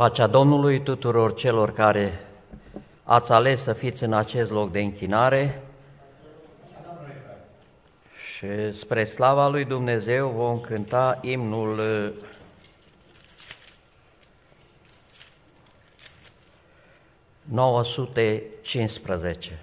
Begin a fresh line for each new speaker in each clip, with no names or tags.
Pacea Domnului tuturor celor care ați ales să fiți în acest loc de închinare și spre slava lui Dumnezeu vom cânta imnul 915.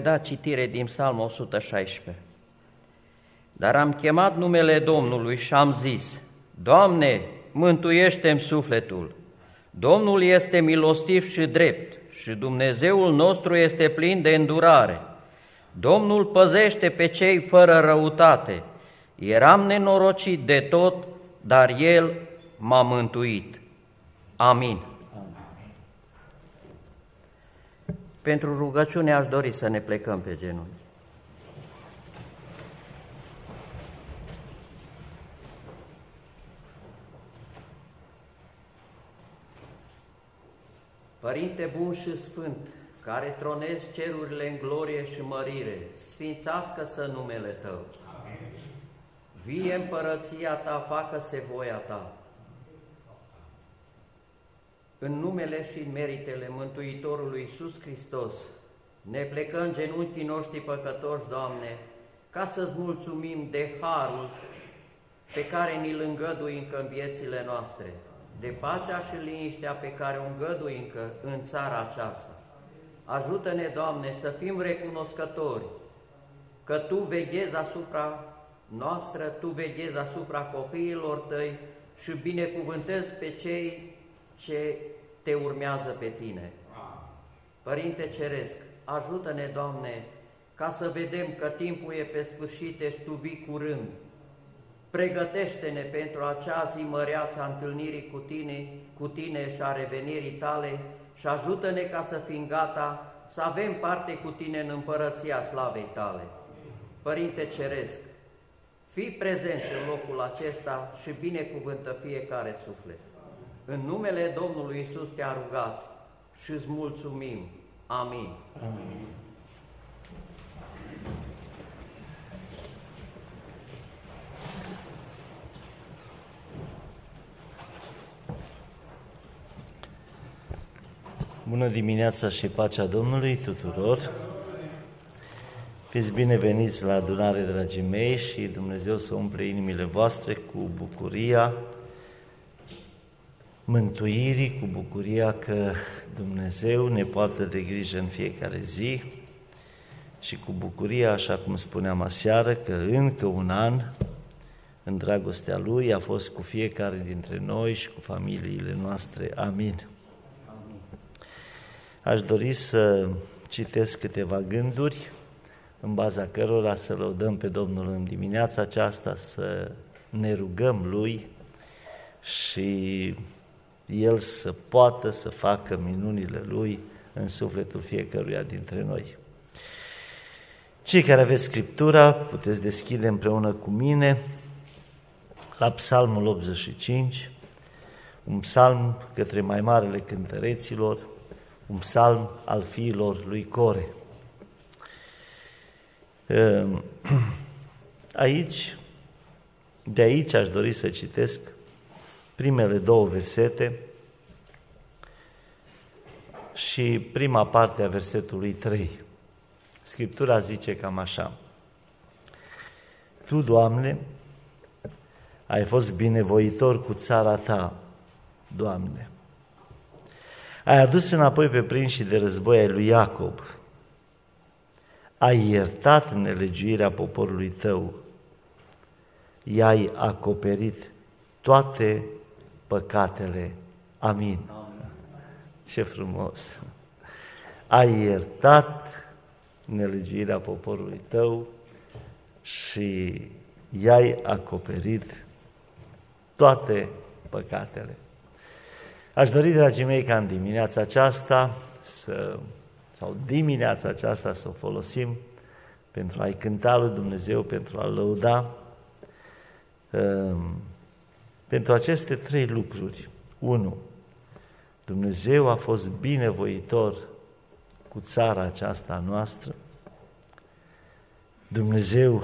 Voi da citire din Psalmul 116. Dar am chemat numele Domnului și am zis, Doamne, mântuiește-mi sufletul. Domnul este milostiv și drept și Dumnezeul nostru este plin de îndurare. Domnul păzește pe cei fără răutate. Eram nenorocit de tot, dar El m-a mântuit. Amin. Pentru rugăciune aș dori să ne plecăm pe genunchi. Părinte bun și sfânt, care tronezi cerurile în glorie și mărire, sfințească-să numele Tău. Amin. Vie împărăția Ta, facă-se voia Ta, în numele și în meritele Mântuitorului Iisus Hristos, ne plecăm genunchii noștri păcătoși, Doamne, ca să-ți mulțumim de harul pe care ni-l îngădui încă în viețile noastre, de pacea și liniștea pe care o îngădui încă în țara aceasta. Ajută-ne, Doamne, să fim recunoscători că Tu veghezi asupra noastră, Tu veghezi asupra copiilor Tăi și binecuvântezi pe cei ce Te urmează pe Tine. Părinte Ceresc, ajută-ne, Doamne, ca să vedem că timpul e pe sfârșit și Tu vii curând. Pregătește-ne pentru acea zi măreață a întâlnirii cu Tine, cu Tine și a revenirii Tale și ajută-ne ca să fim gata să avem parte cu Tine în împărăția slavei Tale. Părinte Ceresc, fii prezent în locul acesta și binecuvântă fiecare suflet. În numele Domnului Isus te-a rugat și îți mulțumim. Amin. Amin.
Bună dimineața și pacea Domnului tuturor! Fiți bineveniți la adunare, dragii mei, și Dumnezeu să umple inimile voastre cu bucuria mântuirii, cu bucuria că Dumnezeu ne poartă de grijă în fiecare zi și cu bucuria, așa cum spuneam aseară, că încă un an în dragostea Lui a fost cu fiecare dintre noi și cu familiile noastre. Amin. Aș dori să citesc câteva gânduri în baza cărora să lăudăm pe Domnul în dimineața aceasta, să ne rugăm Lui și El să poată să facă minunile Lui în sufletul fiecăruia dintre noi. Cei care aveți Scriptura, puteți deschide împreună cu mine la Psalmul 85, un psalm către mai marele cântăreților, un psalm al fiilor lui Core. Ehm, aici, de aici aș dori să citesc primele două versete și prima parte a versetului 3. Scriptura zice cam așa. Tu, Doamne, ai fost binevoitor cu țara ta, Doamne. Ai adus înapoi pe prinși de război ai lui Iacob. Ai iertat nelegiuirea poporului tău. I-ai acoperit toate păcatele. Amin. Ce frumos! Ai iertat nelegiuirea poporului tău și i-ai acoperit toate păcatele. Aș dori, dragii mei, ca în dimineața aceasta să, sau dimineața aceasta să o folosim pentru a-i cânta lui Dumnezeu, pentru a-L lăuda, um, pentru aceste trei lucruri. Unu, Dumnezeu a fost binevoitor cu țara aceasta noastră. Dumnezeu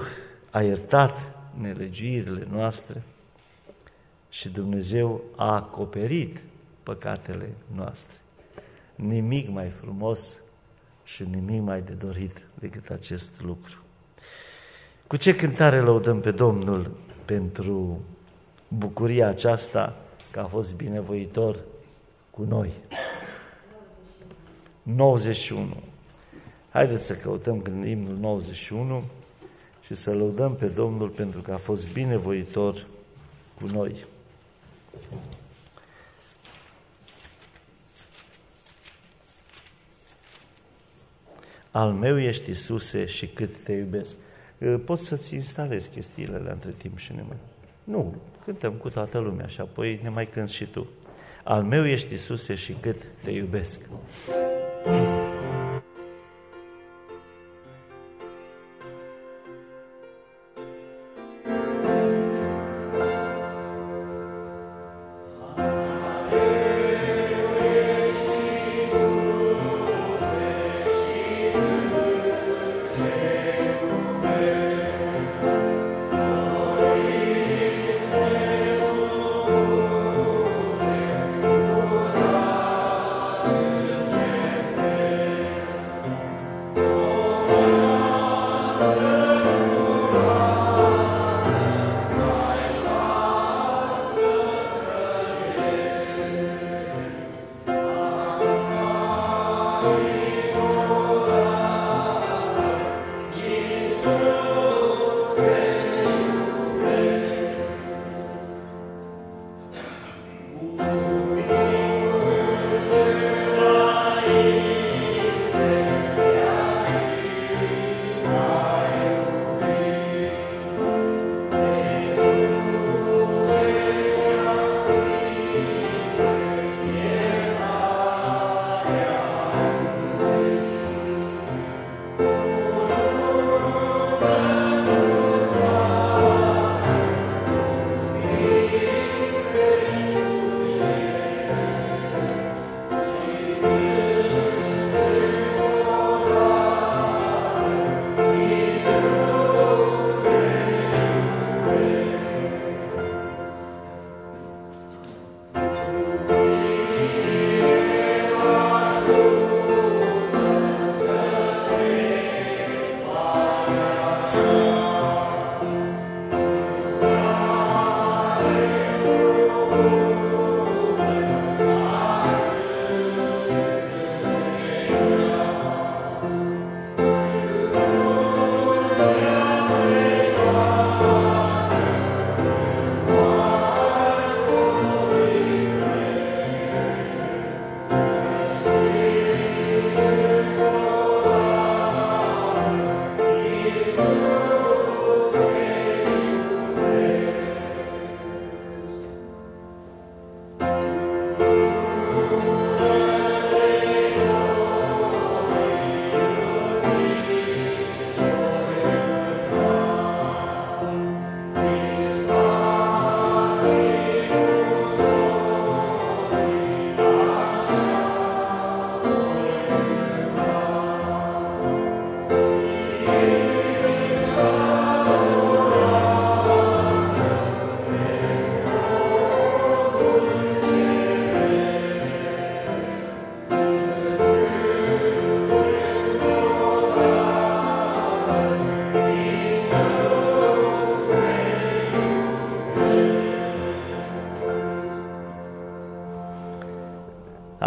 a iertat nelegiuirile noastre și Dumnezeu a acoperit păcatele noastre. Nimic mai frumos și nimic mai de dorit decât acest lucru. Cu ce cântare lăudăm pe Domnul pentru bucuria aceasta că a fost binevoitor cu noi? 91. Haideți să căutăm când imnul 91 și să lăudăm pe Domnul pentru că a fost binevoitor cu noi. Al meu ești Iisuse și cât te iubesc. Poți să-ți instalezi chestiile între timp și ne mai... Nu, cântăm cu toată lumea și apoi ne mai cânti și tu. Al meu ești Iisuse și cât te iubesc. Mm.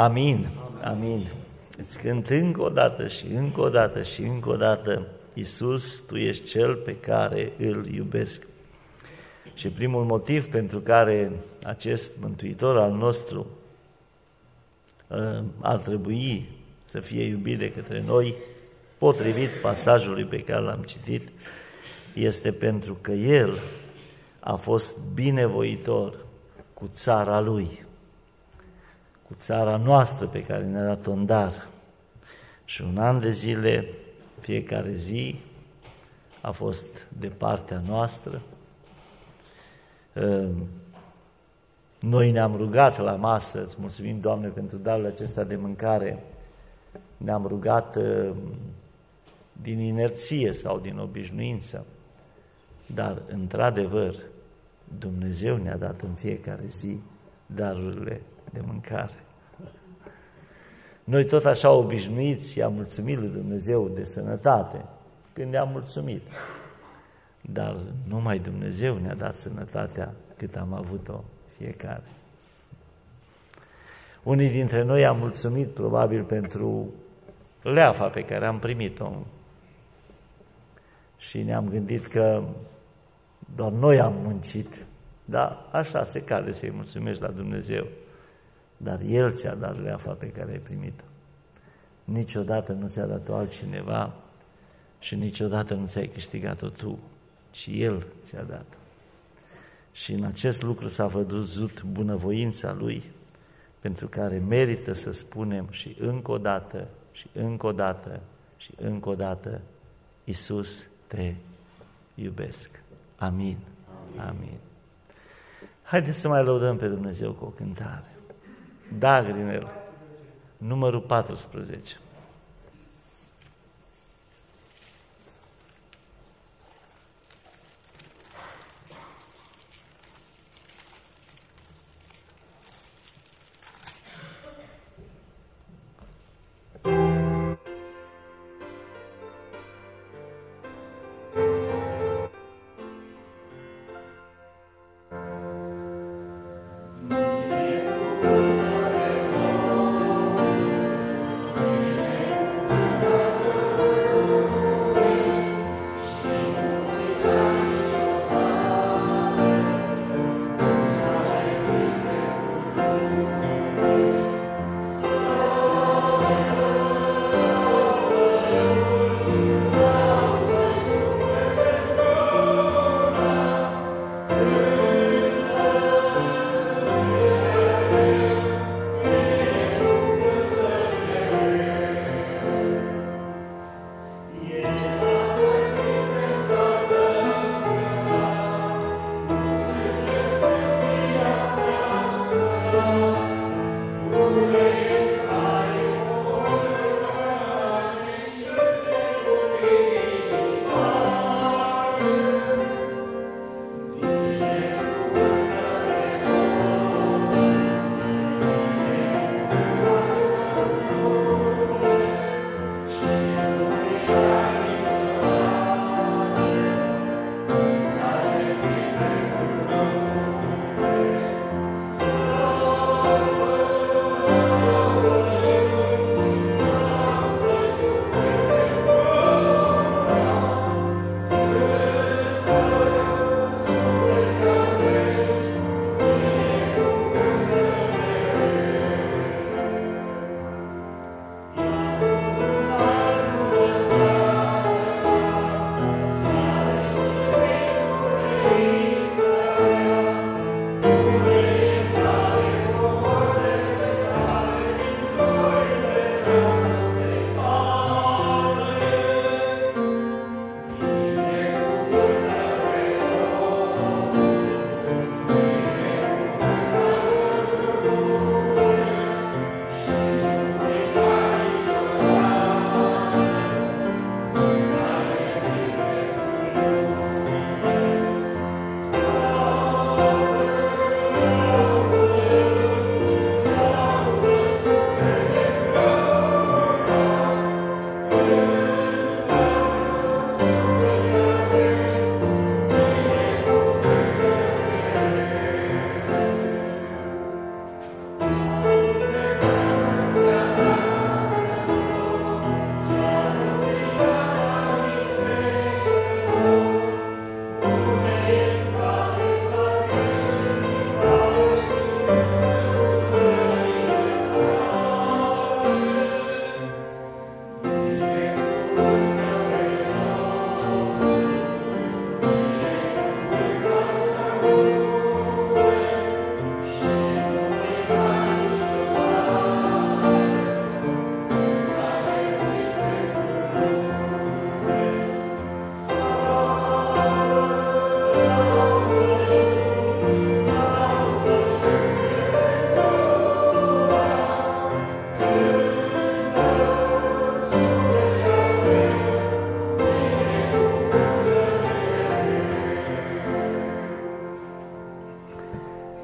Amin, amin. Îți cânt încă o dată și încă o dată și încă o dată, Iisus, Tu ești Cel pe care îl iubesc. Și primul motiv pentru care acest Mântuitor al nostru ă, ar trebui să fie iubit de către noi, potrivit pasajului pe care l-am citit, este pentru că El a fost binevoitor cu țara Lui cu țara noastră pe care ne-a dat-o în dar. Și un an de zile, fiecare zi, a fost de partea noastră. Ehm, noi ne-am rugat la masă, îți mulțumim, Doamne, pentru darul acesta de mâncare. Ne-am rugat ehm, din inerție sau din obișnuință, dar, într-adevăr, Dumnezeu ne-a dat în fiecare zi darurile de mâncare. Noi tot așa obișnuiți i-am mulțumit lui Dumnezeu de sănătate, când ne-am mulțumit. Dar numai Dumnezeu ne-a dat sănătatea cât am avut-o fiecare. Unii dintre noi am mulțumit probabil pentru leafa pe care am primit-o și ne-am gândit că doar noi am muncit, dar așa se cade să-i mulțumești la Dumnezeu dar El ți-a dat leafa pe care ai primit-o. Niciodată nu ți-a dat-o altcineva și niciodată nu ți-ai câștigat-o tu, ci El ți-a dat-o. Și în acest lucru s-a văzut bunăvoința Lui, pentru care merită să spunem și încă o dată, și încă o dată, și încă o dată, Iisus te iubesc. Amin. Amin. Amin. Haideți să mai lăudăm pe Dumnezeu cu o cântare. Da, Grinel. Numărul 14.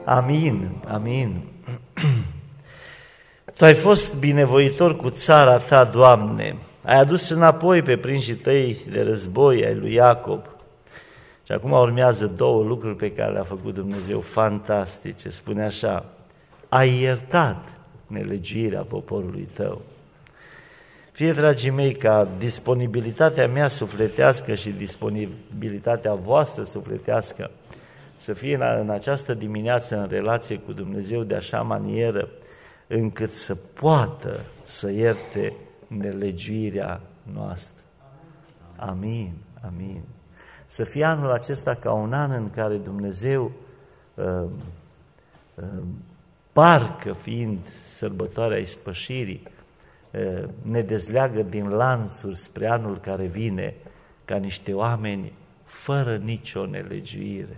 Amin, amin. Tu ai fost binevoitor cu țara ta, Doamne, ai adus înapoi pe prinșii tăi de război ai lui Iacob. Și acum urmează două lucruri pe care le-a făcut Dumnezeu fantastice. Spune așa, ai iertat nelegiuirea poporului tău. Fie, dragii mei, ca disponibilitatea mea sufletească și disponibilitatea voastră sufletească să fie în, în această dimineață în relație cu Dumnezeu de așa manieră încât să poată să ierte nelegiuirea noastră. Amin, amin. Să fie anul acesta ca un an în care Dumnezeu, uh, uh, parcă fiind sărbătoarea ispășirii, uh, ne dezleagă din lanțuri spre anul care vine ca niște oameni fără nicio nelegiuire.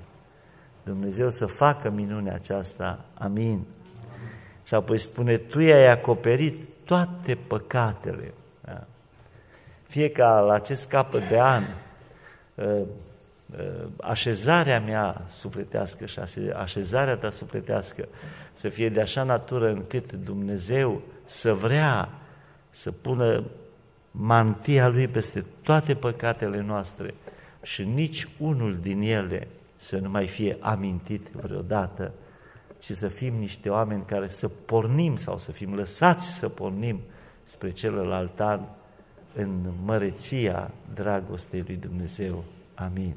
Dumnezeu să facă minunea aceasta. Amin. Și apoi spune, Tu i-ai acoperit toate păcatele. Da? Fie ca la acest capăt de an, ă, ă, așezarea mea sufletească și așezarea ta sufletească să fie de așa natură încât Dumnezeu să vrea să pună mantia Lui peste toate păcatele noastre și nici unul din ele să nu mai fie amintit vreodată, ci să fim niște oameni care să pornim sau să fim lăsați să pornim spre celălalt an în măreția dragostei lui Dumnezeu. Amin.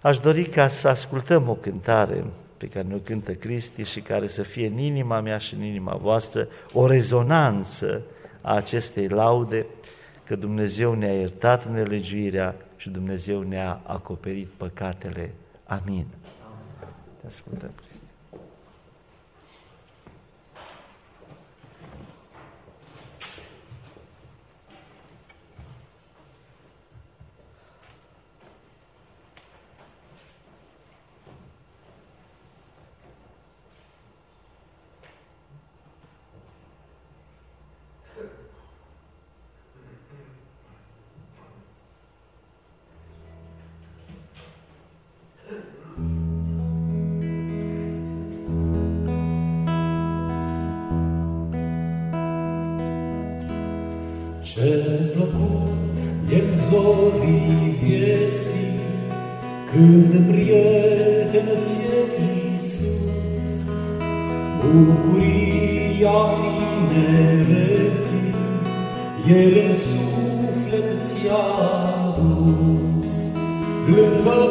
Aș dori ca să ascultăm o cântare pe care ne-o cântă Cristi și care să fie în inima mea și în inima voastră o rezonanță a acestei laude că Dumnezeu ne-a iertat nelegiuirea și Dumnezeu ne-a acoperit păcatele. Amin. Te ascultăm. Ce plăcut e zorii vieții, Când prieten îți e Iisus, Bucuria tinereții, El în suflet ți-a adus. Lângă-l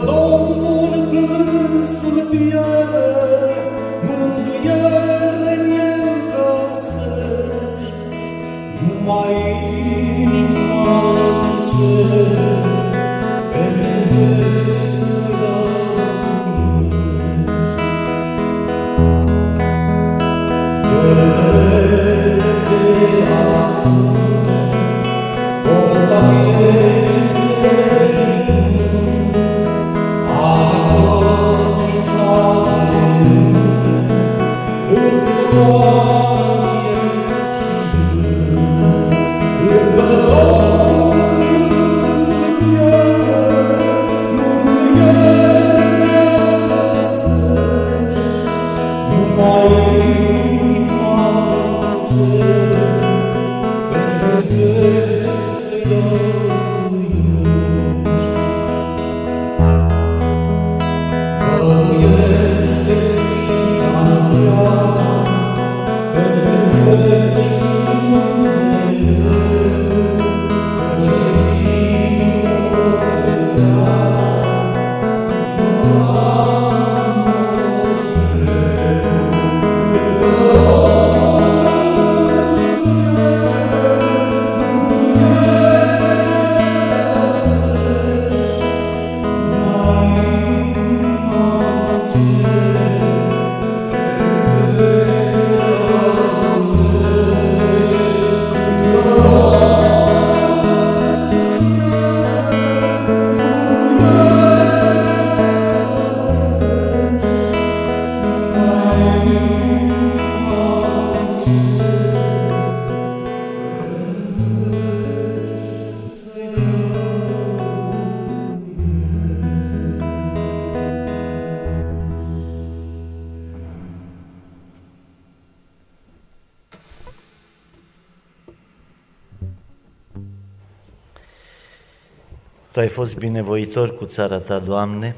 binevoitor cu țara ta, Doamne,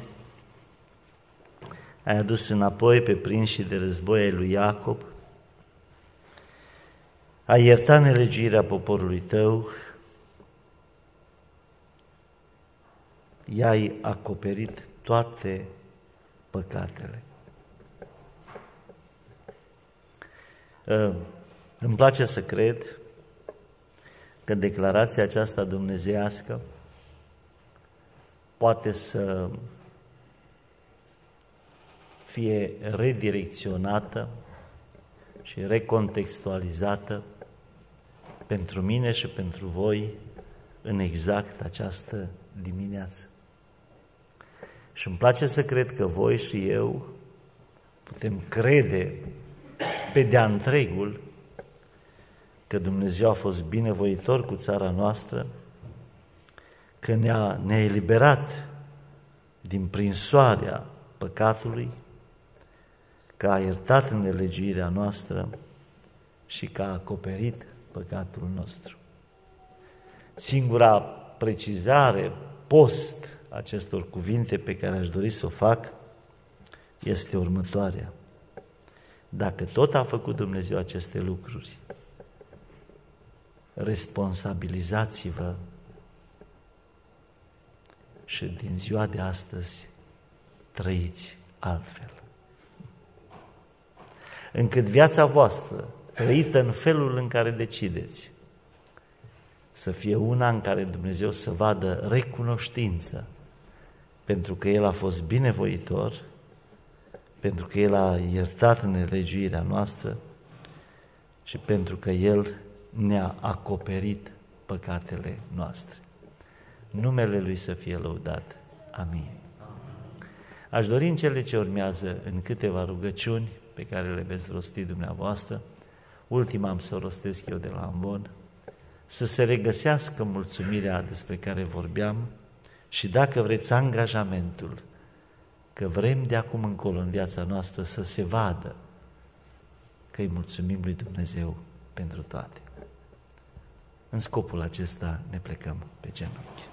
ai adus înapoi pe prinși de război ai lui Iacob, ai iertat nelegirea poporului tău, i-ai acoperit toate păcatele. Ă, îmi place să cred că declarația aceasta dumnezească poate să fie redirecționată și recontextualizată pentru mine și pentru voi în exact această dimineață. Și îmi place să cred că voi și eu putem crede pe de-a întregul că Dumnezeu a fost binevoitor cu țara noastră, că ne-a, ne eliberat din prinsoarea păcatului, că a iertat nelegirea noastră și că a acoperit păcatul nostru. Singura precizare post acestor cuvinte pe care aș dori să o fac este următoarea. Dacă tot a făcut Dumnezeu aceste lucruri, responsabilizați-vă și din ziua de astăzi trăiți altfel. Încât viața voastră, trăită în felul în care decideți, să fie una în care Dumnezeu să vadă recunoștință pentru că El a fost binevoitor, pentru că El a iertat nelegiuirea noastră și pentru că El ne-a acoperit păcatele noastre. Numele Lui să fie lăudat. Amin. Aș dori în cele ce urmează, în câteva rugăciuni pe care le veți rosti dumneavoastră, ultima am să o rostesc eu de la Ambon, să se regăsească mulțumirea despre care vorbeam și dacă vreți angajamentul că vrem de acum încolo în viața noastră să se vadă că îi mulțumim lui Dumnezeu pentru toate. În scopul acesta ne plecăm pe genunchi.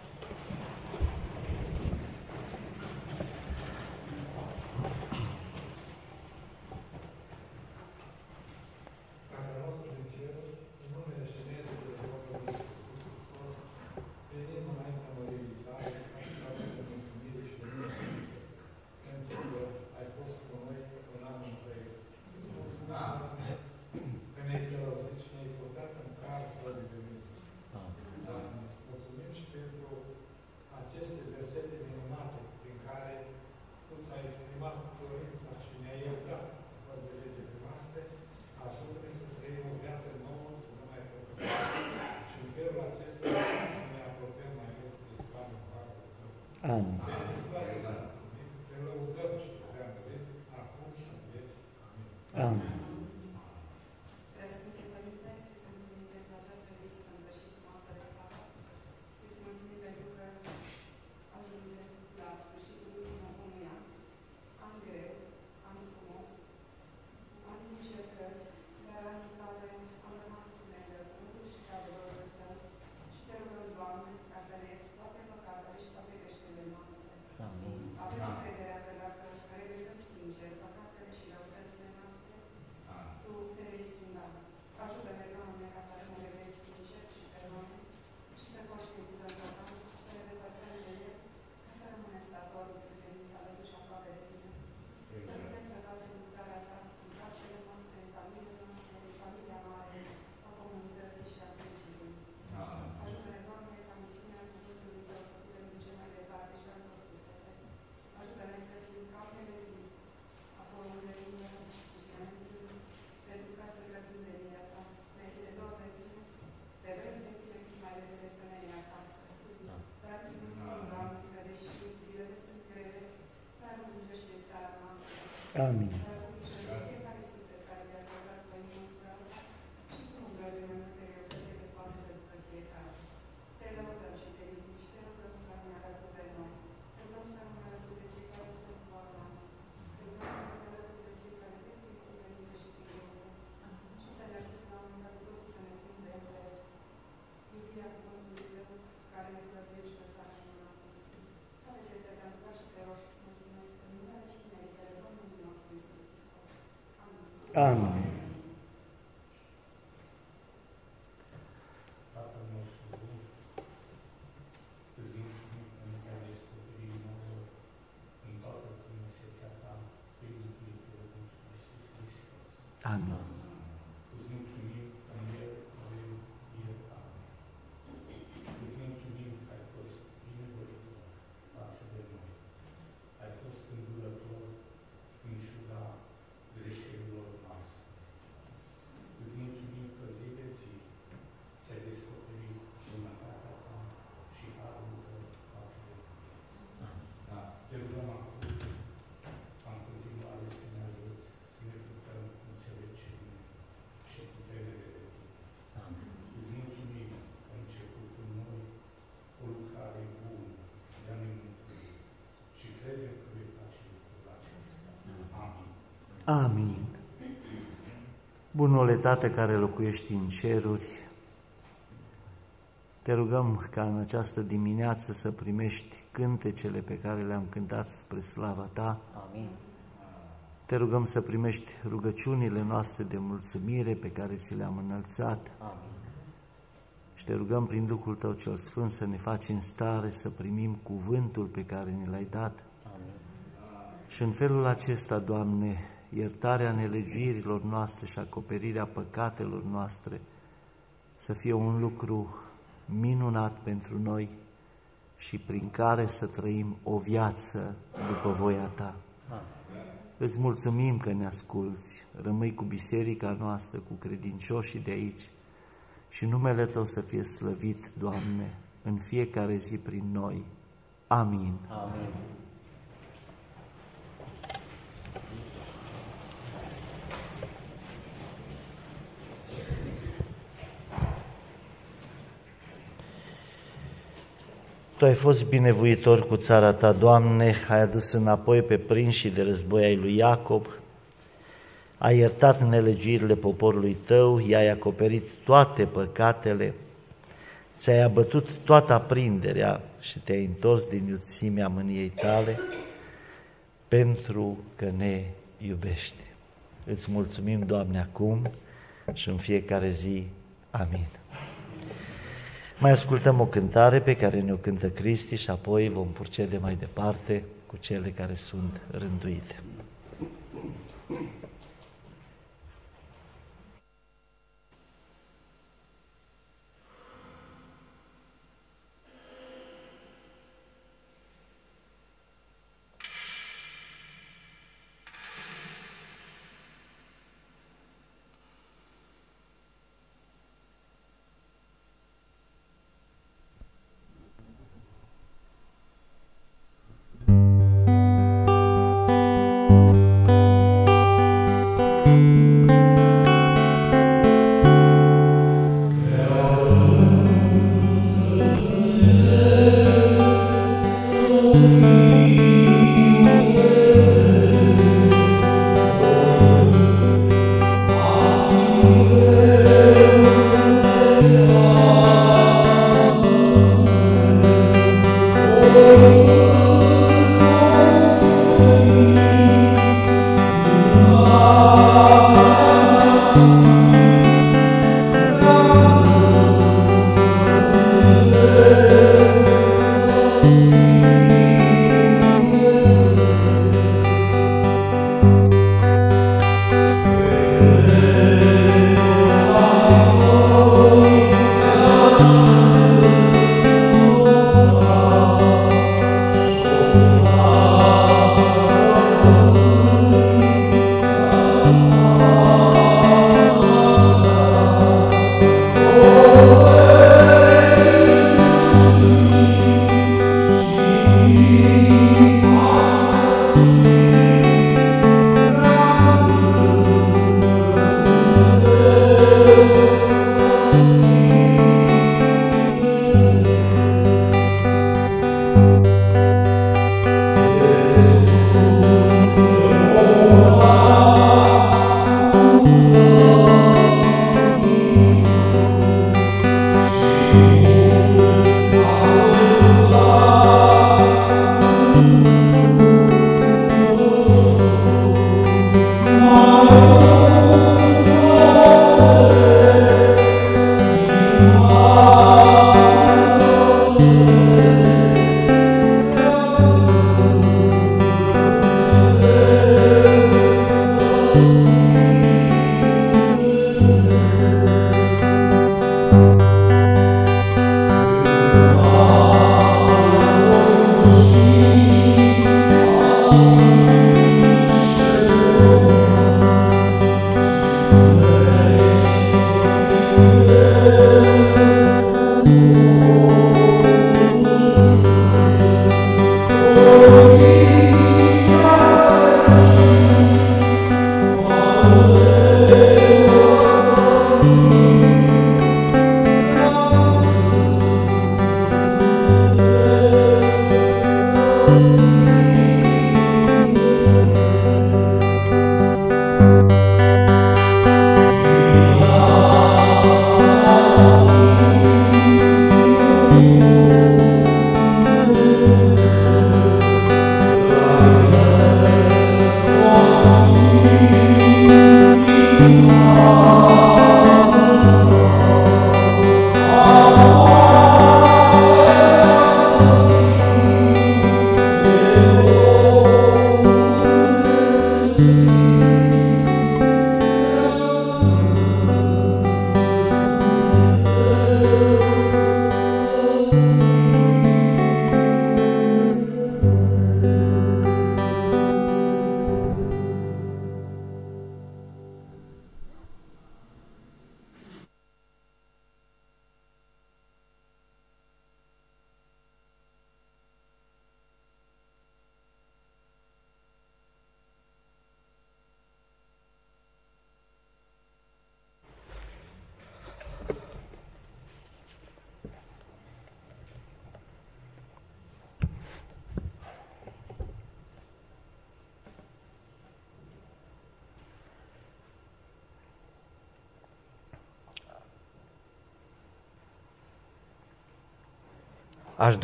Amin. Amin. Amin. Amin. Bunule Tată care locuiești în ceruri, te rugăm ca în această dimineață să primești cântecele pe care le-am cântat spre slava Ta.
Amin.
Te rugăm să primești rugăciunile noastre de mulțumire pe care ți le-am înălțat.
Amin.
Și te rugăm prin Duhul Tău cel Sfânt să ne faci în stare să primim cuvântul pe care ne l-ai dat.
Amin.
Și în felul acesta, Doamne, iertarea nelegiuirilor noastre și acoperirea păcatelor noastre să fie un lucru minunat pentru noi și prin care să trăim o viață după voia Ta. Îți mulțumim că ne asculți, rămâi cu biserica noastră, cu credincioșii de aici și numele Tău să fie slăvit, Doamne, în fiecare zi prin noi. Amin.
Amin.
Tu ai fost binevoitor cu țara ta, Doamne, ai adus înapoi pe prinși de război ai lui Iacob, ai iertat nelegirile poporului tău, i-ai acoperit toate păcatele, ți-ai abătut toată aprinderea și te-ai întors din iuțimea mâniei tale, pentru că ne iubești. Îți mulțumim, Doamne, acum și în fiecare zi. Amin. Mai ascultăm o cântare pe care ne-o cântă Cristi și apoi vom procede mai departe cu cele care sunt rânduite.
aș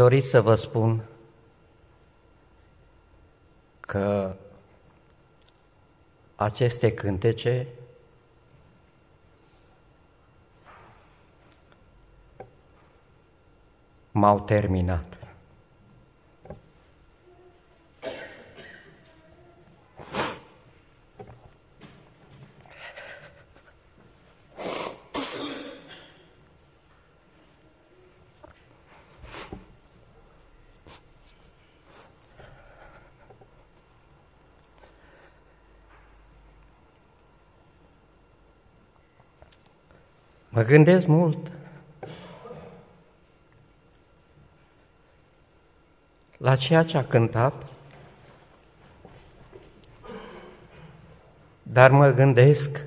dori să vă spun că aceste cântece m-au terminat. Mă gândesc mult la ceea ce a cântat, dar mă gândesc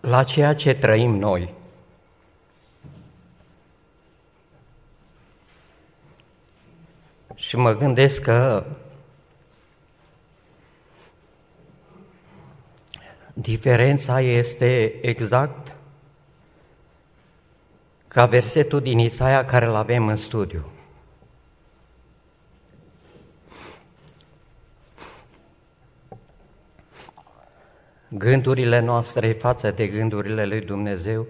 la ceea ce trăim noi. Și mă gândesc că Diferența este exact ca versetul din Isaia care îl avem în studiu. Gândurile noastre față de gândurile lui Dumnezeu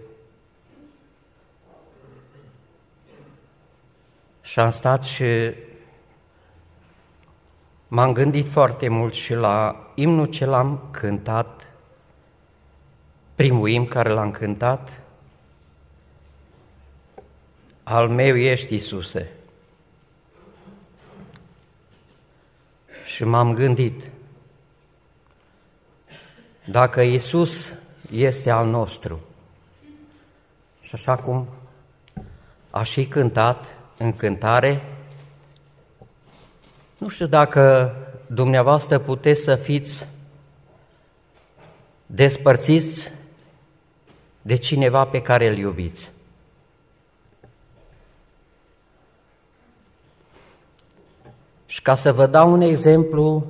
și am stat și m-am gândit foarte mult și la imnul ce l-am cântat primul imn care l-am cântat, al meu ești, Iisuse. Și m-am gândit, dacă Iisus este al nostru, și așa cum a și cântat în cântare, nu știu dacă dumneavoastră puteți să fiți despărțiți de cineva pe care îl iubiți. Și ca să vă dau un exemplu,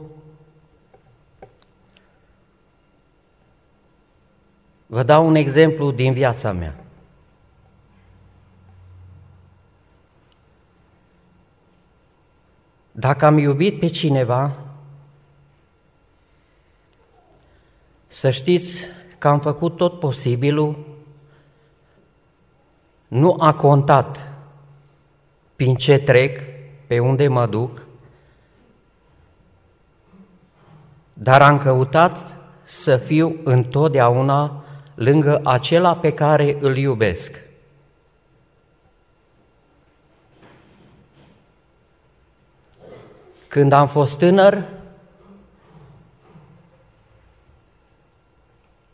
vă dau un exemplu din viața mea. Dacă am iubit pe cineva, să știți că am făcut tot posibilul, nu a contat prin ce trec, pe unde mă duc, dar am căutat să fiu întotdeauna lângă acela pe care îl iubesc. Când am fost tânăr,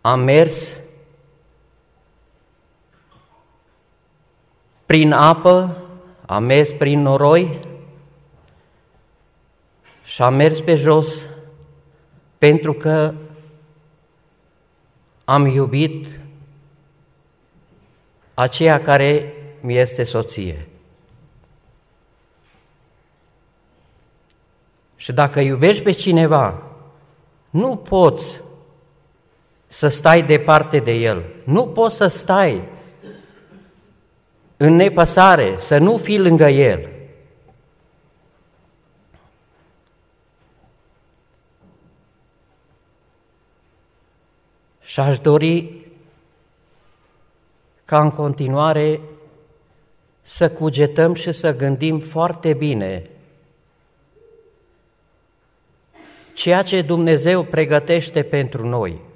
am mers prin apă, am mers prin noroi și am mers pe jos pentru că am iubit aceea care mi este soție. Și dacă iubești pe cineva, nu poți să stai departe de El. Nu poți să stai în nepăsare, să nu fii lângă El. Și aș dori ca în continuare să cugetăm și să gândim foarte bine ceea ce Dumnezeu pregătește pentru noi.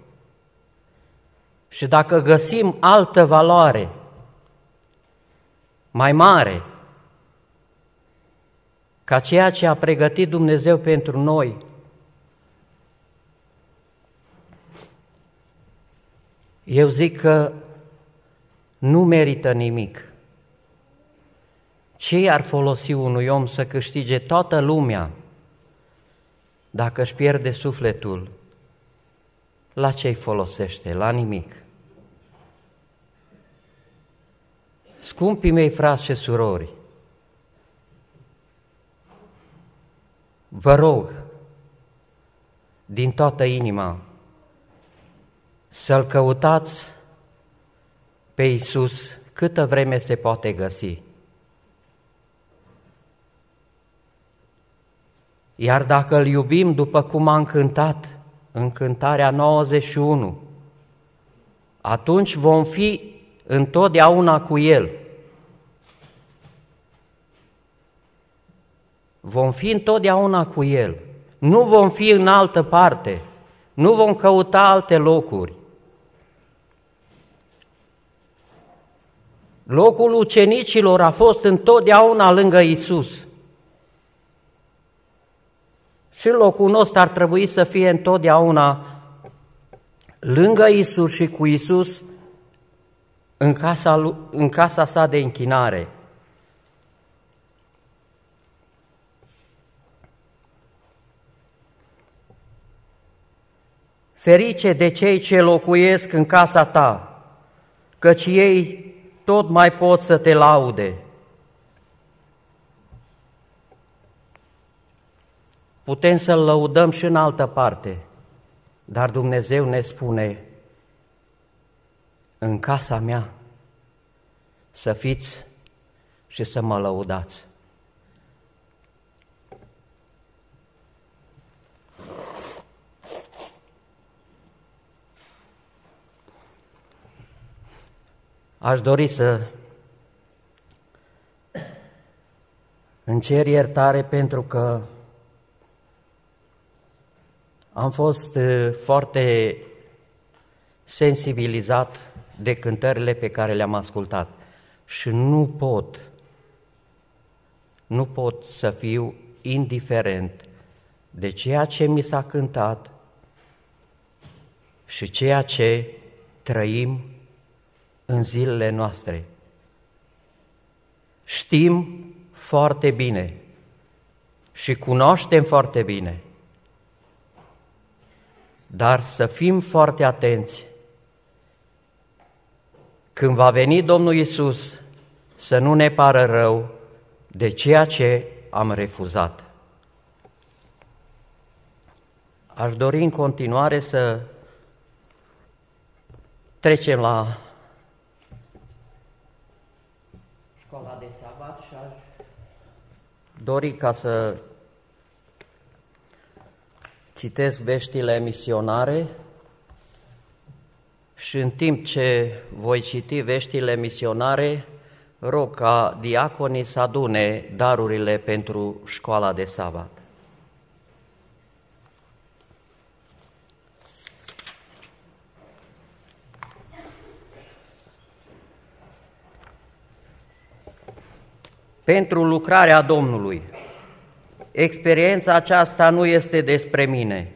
Și dacă găsim altă valoare mai mare ca ceea ce a pregătit Dumnezeu pentru noi, eu zic că nu merită nimic. Ce ar folosi unui om să câștige toată lumea dacă își pierde sufletul? La ce-i folosește? La nimic. Scumpii mei frați și surori, vă rog din toată inima să-L căutați pe Isus câtă vreme se poate găsi. Iar dacă îl iubim după cum a încântat în cântarea 91, atunci vom fi întotdeauna cu El. Vom fi întotdeauna cu El. Nu vom fi în altă parte. Nu vom căuta alte locuri. Locul ucenicilor a fost întotdeauna lângă Isus. Și locul nostru ar trebui să fie întotdeauna lângă Isus și cu Isus în casa, în casa sa de închinare. Ferice de cei ce locuiesc în casa ta, căci ei tot mai pot să te laude. Putem să-L lăudăm și în altă parte, dar Dumnezeu ne spune, în casa mea să fiți și să mă lăudați. Aș dori să încer iertare pentru că am fost eh, foarte sensibilizat de cântările pe care le-am ascultat și nu pot, nu pot să fiu indiferent de ceea ce mi s-a cântat și ceea ce trăim în zilele noastre. Știm foarte bine și cunoaștem foarte bine, dar să fim foarte atenți când va veni Domnul Isus, să nu ne pară rău de ceea ce am refuzat. Aș dori în continuare să trecem la școala de sabat și aș dori ca să citesc veștile misionare și în timp ce voi citi veștile misionare, rog ca diaconii să adune darurile pentru școala de sabat. Pentru lucrarea Domnului. Experiența aceasta nu este despre mine,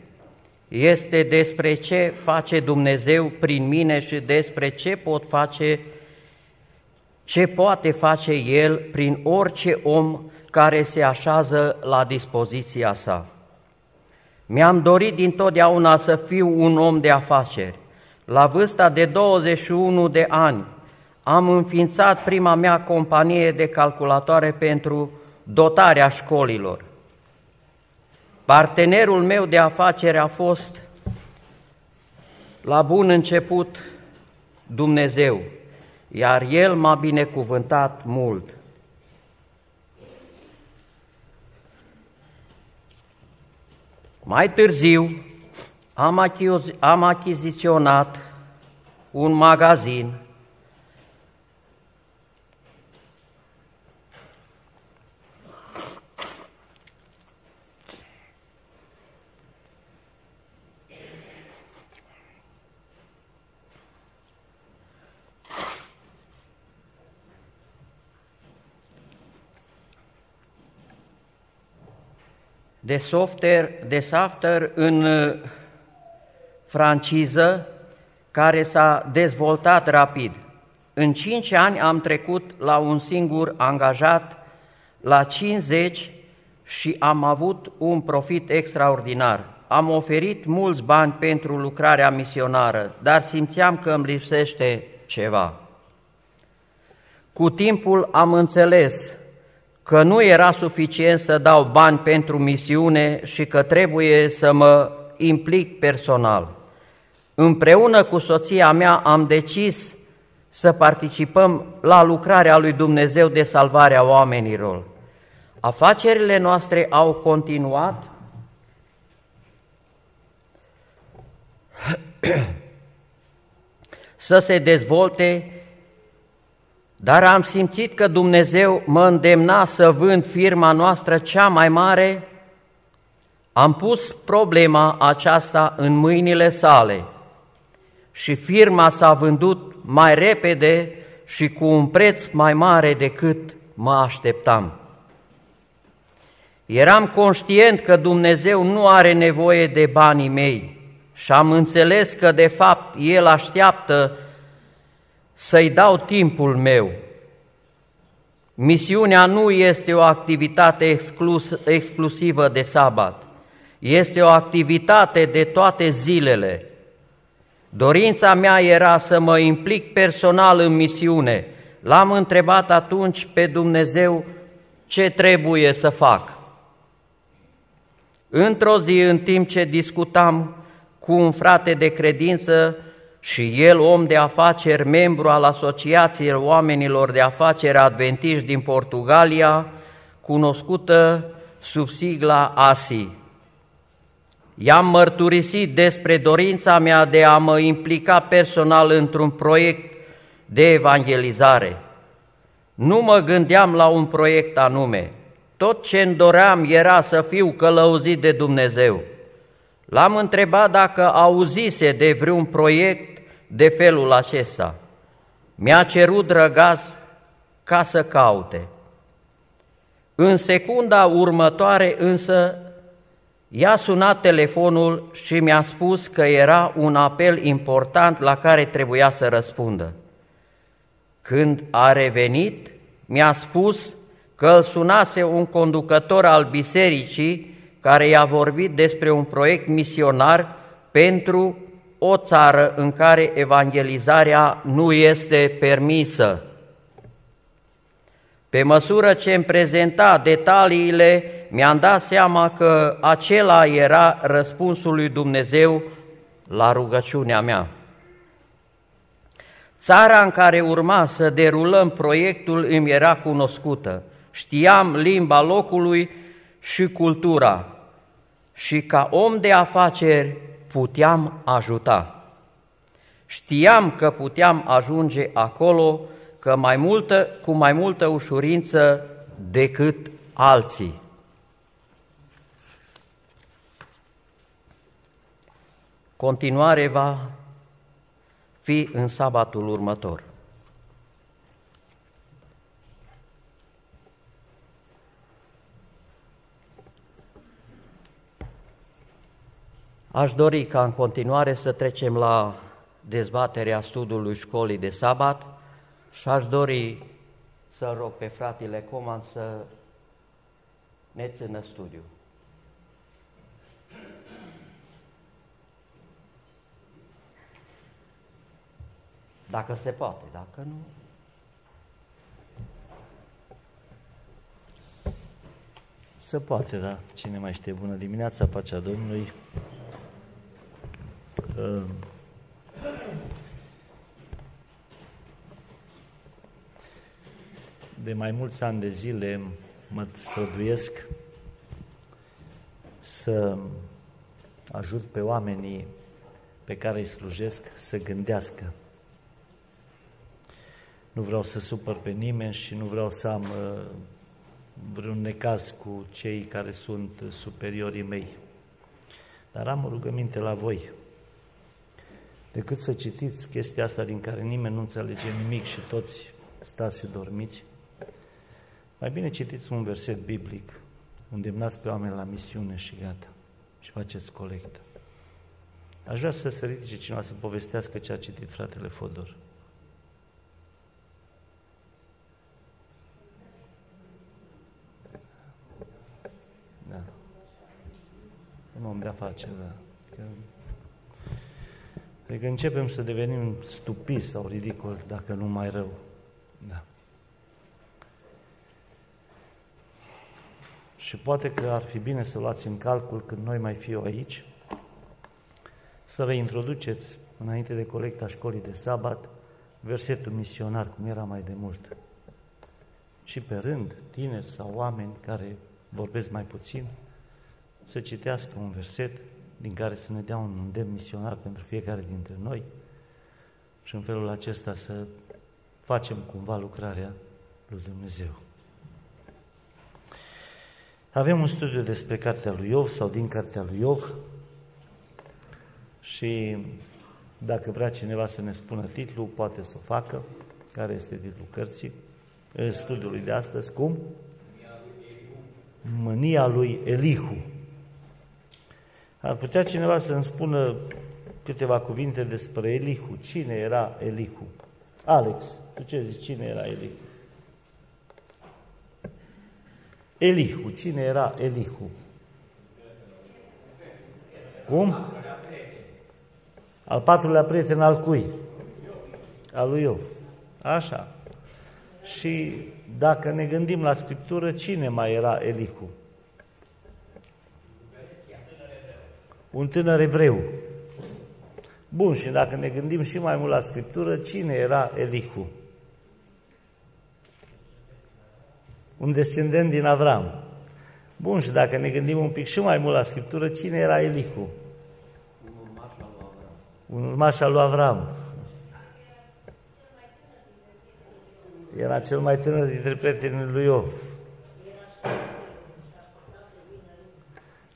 este despre ce face Dumnezeu prin mine și despre ce pot face, ce poate face El prin orice om care se așează la dispoziția sa. Mi-am dorit dintotdeauna să fiu un om de afaceri. La vârsta de 21 de ani am înființat prima mea companie de calculatoare pentru dotarea școlilor. Partenerul meu de afacere a fost la bun început Dumnezeu, iar El m-a binecuvântat mult. Mai târziu am achiziționat un magazin de software, de software în uh, franciză care s-a dezvoltat rapid. În 5 ani am trecut la un singur angajat, la 50 și am avut un profit extraordinar. Am oferit mulți bani pentru lucrarea misionară, dar simțeam că îmi lipsește ceva. Cu timpul am înțeles că nu era suficient să dau bani pentru misiune și că trebuie să mă implic personal. Împreună cu soția mea am decis să participăm la lucrarea lui Dumnezeu de salvare a oamenilor. Afacerile noastre au continuat să se dezvolte, dar am simțit că Dumnezeu mă îndemna să vând firma noastră cea mai mare. Am pus problema aceasta în mâinile sale și firma s-a vândut mai repede și cu un preț mai mare decât mă așteptam. Eram conștient că Dumnezeu nu are nevoie de banii mei, și am înțeles că de fapt El așteaptă să-i dau timpul meu. Misiunea nu este o activitate exclus, exclusivă de sabat, este o activitate de toate zilele. Dorința mea era să mă implic personal în misiune. L-am întrebat atunci pe Dumnezeu ce trebuie să fac. Într-o zi, în timp ce discutam cu un frate de credință și el, om de afaceri, membru al Asociației Oamenilor de Afaceri Adventiști din Portugalia, cunoscută sub sigla ASI. I-am mărturisit despre dorința mea de a mă implica personal într-un proiect de evangelizare. Nu mă gândeam la un proiect anume. Tot ce îmi doream era să fiu călăuzit de Dumnezeu. L-am întrebat dacă auzise de vreun proiect de felul acesta. Mi-a cerut drăgaz ca să caute. În secunda următoare însă i-a sunat telefonul și mi-a spus că era un apel important la care trebuia să răspundă. Când a revenit, mi-a spus că îl sunase un conducător al bisericii care i-a vorbit despre un proiect misionar pentru o țară în care evangelizarea nu este permisă. Pe măsură ce îmi prezenta detaliile, mi-am dat seama că acela era răspunsul lui Dumnezeu la rugăciunea mea. Țara în care urma să derulăm proiectul îmi era cunoscută. Știam limba locului și cultura și ca om de afaceri puteam ajuta. Știam că puteam ajunge acolo că mai multă, cu mai multă ușurință decât alții. Continuare va fi în sabatul următor. Aș dori ca în continuare să trecem la dezbaterea studiului școlii de sabat și aș dori să rog pe fratele Coman să ne țină studiu. Dacă se poate, dacă nu...
Se poate, da. Cine mai știe bună dimineața, pacea Domnului. Ehm, de mai mulți ani de zile mă străduiesc să ajut pe oamenii pe care îi slujesc să gândească. Nu vreau să supăr pe nimeni și nu vreau să am uh, vreun necaz cu cei care sunt superiorii mei. Dar am o rugăminte la voi decât să citiți chestia asta din care nimeni nu înțelege nimic și toți stați și dormiți, mai bine citiți un verset biblic, îndemnați pe oameni la misiune și gata, și faceți colectă. Aș vrea să se ridice cineva să povestească ce a citit fratele Fodor. Da. Un om de afaceri, da. Că Adică începem să devenim stupiți sau ridicoli, dacă nu mai rău. Da. Și poate că ar fi bine să luați în calcul când noi mai fiu aici, să reintroduceți înainte de colecta școlii de sabat versetul misionar, cum era mai de mult. Și pe rând, tineri sau oameni care vorbesc mai puțin, să citească un verset din care să ne dea un îndemn misionar pentru fiecare dintre noi și în felul acesta să facem cumva lucrarea lui Dumnezeu. Avem un studiu despre cartea lui Iov sau din cartea lui Iov și dacă vrea cineva să ne spună titlul, poate să o facă. Care este titlul cărții? Studiului de astăzi, cum? Mânia lui Elihu. Ar putea cineva să-mi spună câteva cuvinte despre Elihu. Cine era Elihu? Alex, tu ce zici? Cine era Elihu? Elihu. Cine era Elihu? Cum? Al patrulea prieten al cui? Al lui Iov. Așa. Și dacă ne gândim la Scriptură, cine mai era Elihu? Un tânăr evreu. Bun, și dacă ne gândim și mai mult la Scriptură, cine era Elihu? Un descendent din Avram. Bun, și dacă ne gândim un pic și mai mult la Scriptură, cine era Elihu? Un urmaș al lui Avram. Era cel mai tânăr dintre prietenii lui Iov.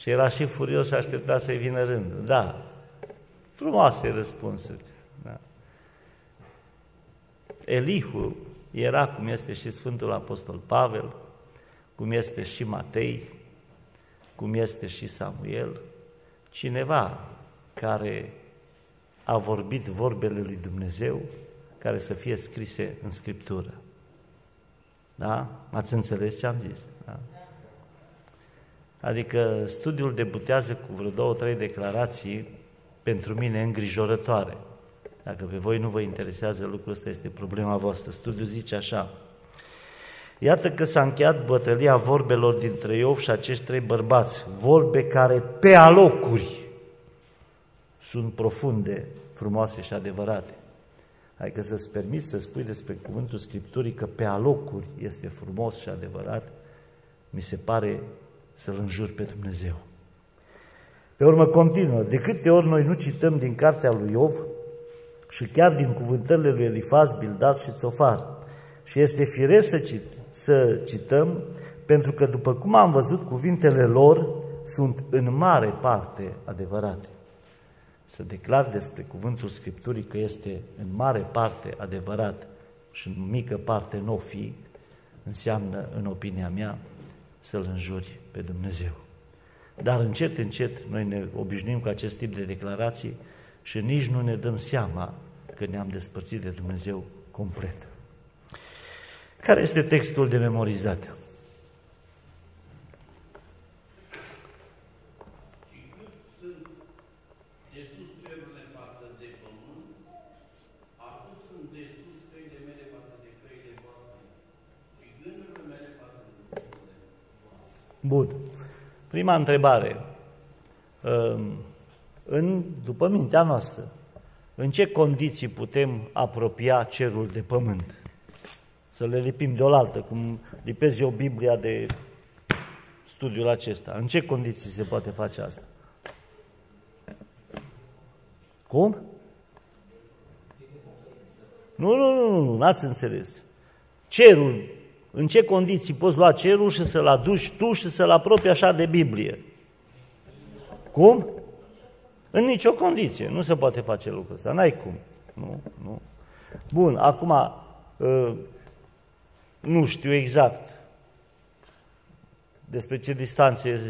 Și era și furios și aștepta să-i vină rândul. Da, frumoase răspunsuri. Da. Elihu era, cum este și Sfântul Apostol Pavel, cum este și Matei, cum este și Samuel, cineva care a vorbit vorbele lui Dumnezeu, care să fie scrise în Scriptură. Da? Ați înțeles ce am zis? Da? Adică studiul debutează cu vreo două, trei declarații pentru mine îngrijorătoare. Dacă pe voi nu vă interesează lucrul ăsta, este problema voastră. Studiul zice așa. Iată că s-a încheiat bătălia vorbelor dintre Iov și acești trei bărbați, vorbe care pe alocuri sunt profunde, frumoase și adevărate. Adică să-ți permiți să spui despre cuvântul Scripturii că pe alocuri este frumos și adevărat, mi se pare să-L înjur pe Dumnezeu. Pe urmă continuă, de câte ori noi nu cităm din cartea lui Iov și chiar din cuvântările lui Elifaz, Bildad și Țofar, și este firesc să, cit, să cităm, pentru că după cum am văzut, cuvintele lor sunt în mare parte adevărate. Să declar despre cuvântul Scripturii că este în mare parte adevărat și în mică parte nu fi, înseamnă, în opinia mea, să-L înjuri pe Dumnezeu. Dar încet, încet, noi ne obișnuim cu acest tip de declarații și nici nu ne dăm seama că ne-am despărțit de Dumnezeu complet. Care este textul de memorizat? Bun. Prima întrebare. Ehm, în, după mintea noastră, în ce condiții putem apropia cerul de pământ? Să le lipim de oaltă, cum lipezi eu Biblia de studiul acesta. În ce condiții se poate face asta? Cum? Nu, nu, nu, nu, n-ați înțeles. Cerul în ce condiții poți lua cerul și să-l aduci tu și să-l apropii așa de Biblie? Cum? În nicio condiție. Nu se poate face lucrul ăsta. N-ai cum. Nu, nu. Bun, acum ă, nu știu exact despre ce distanțe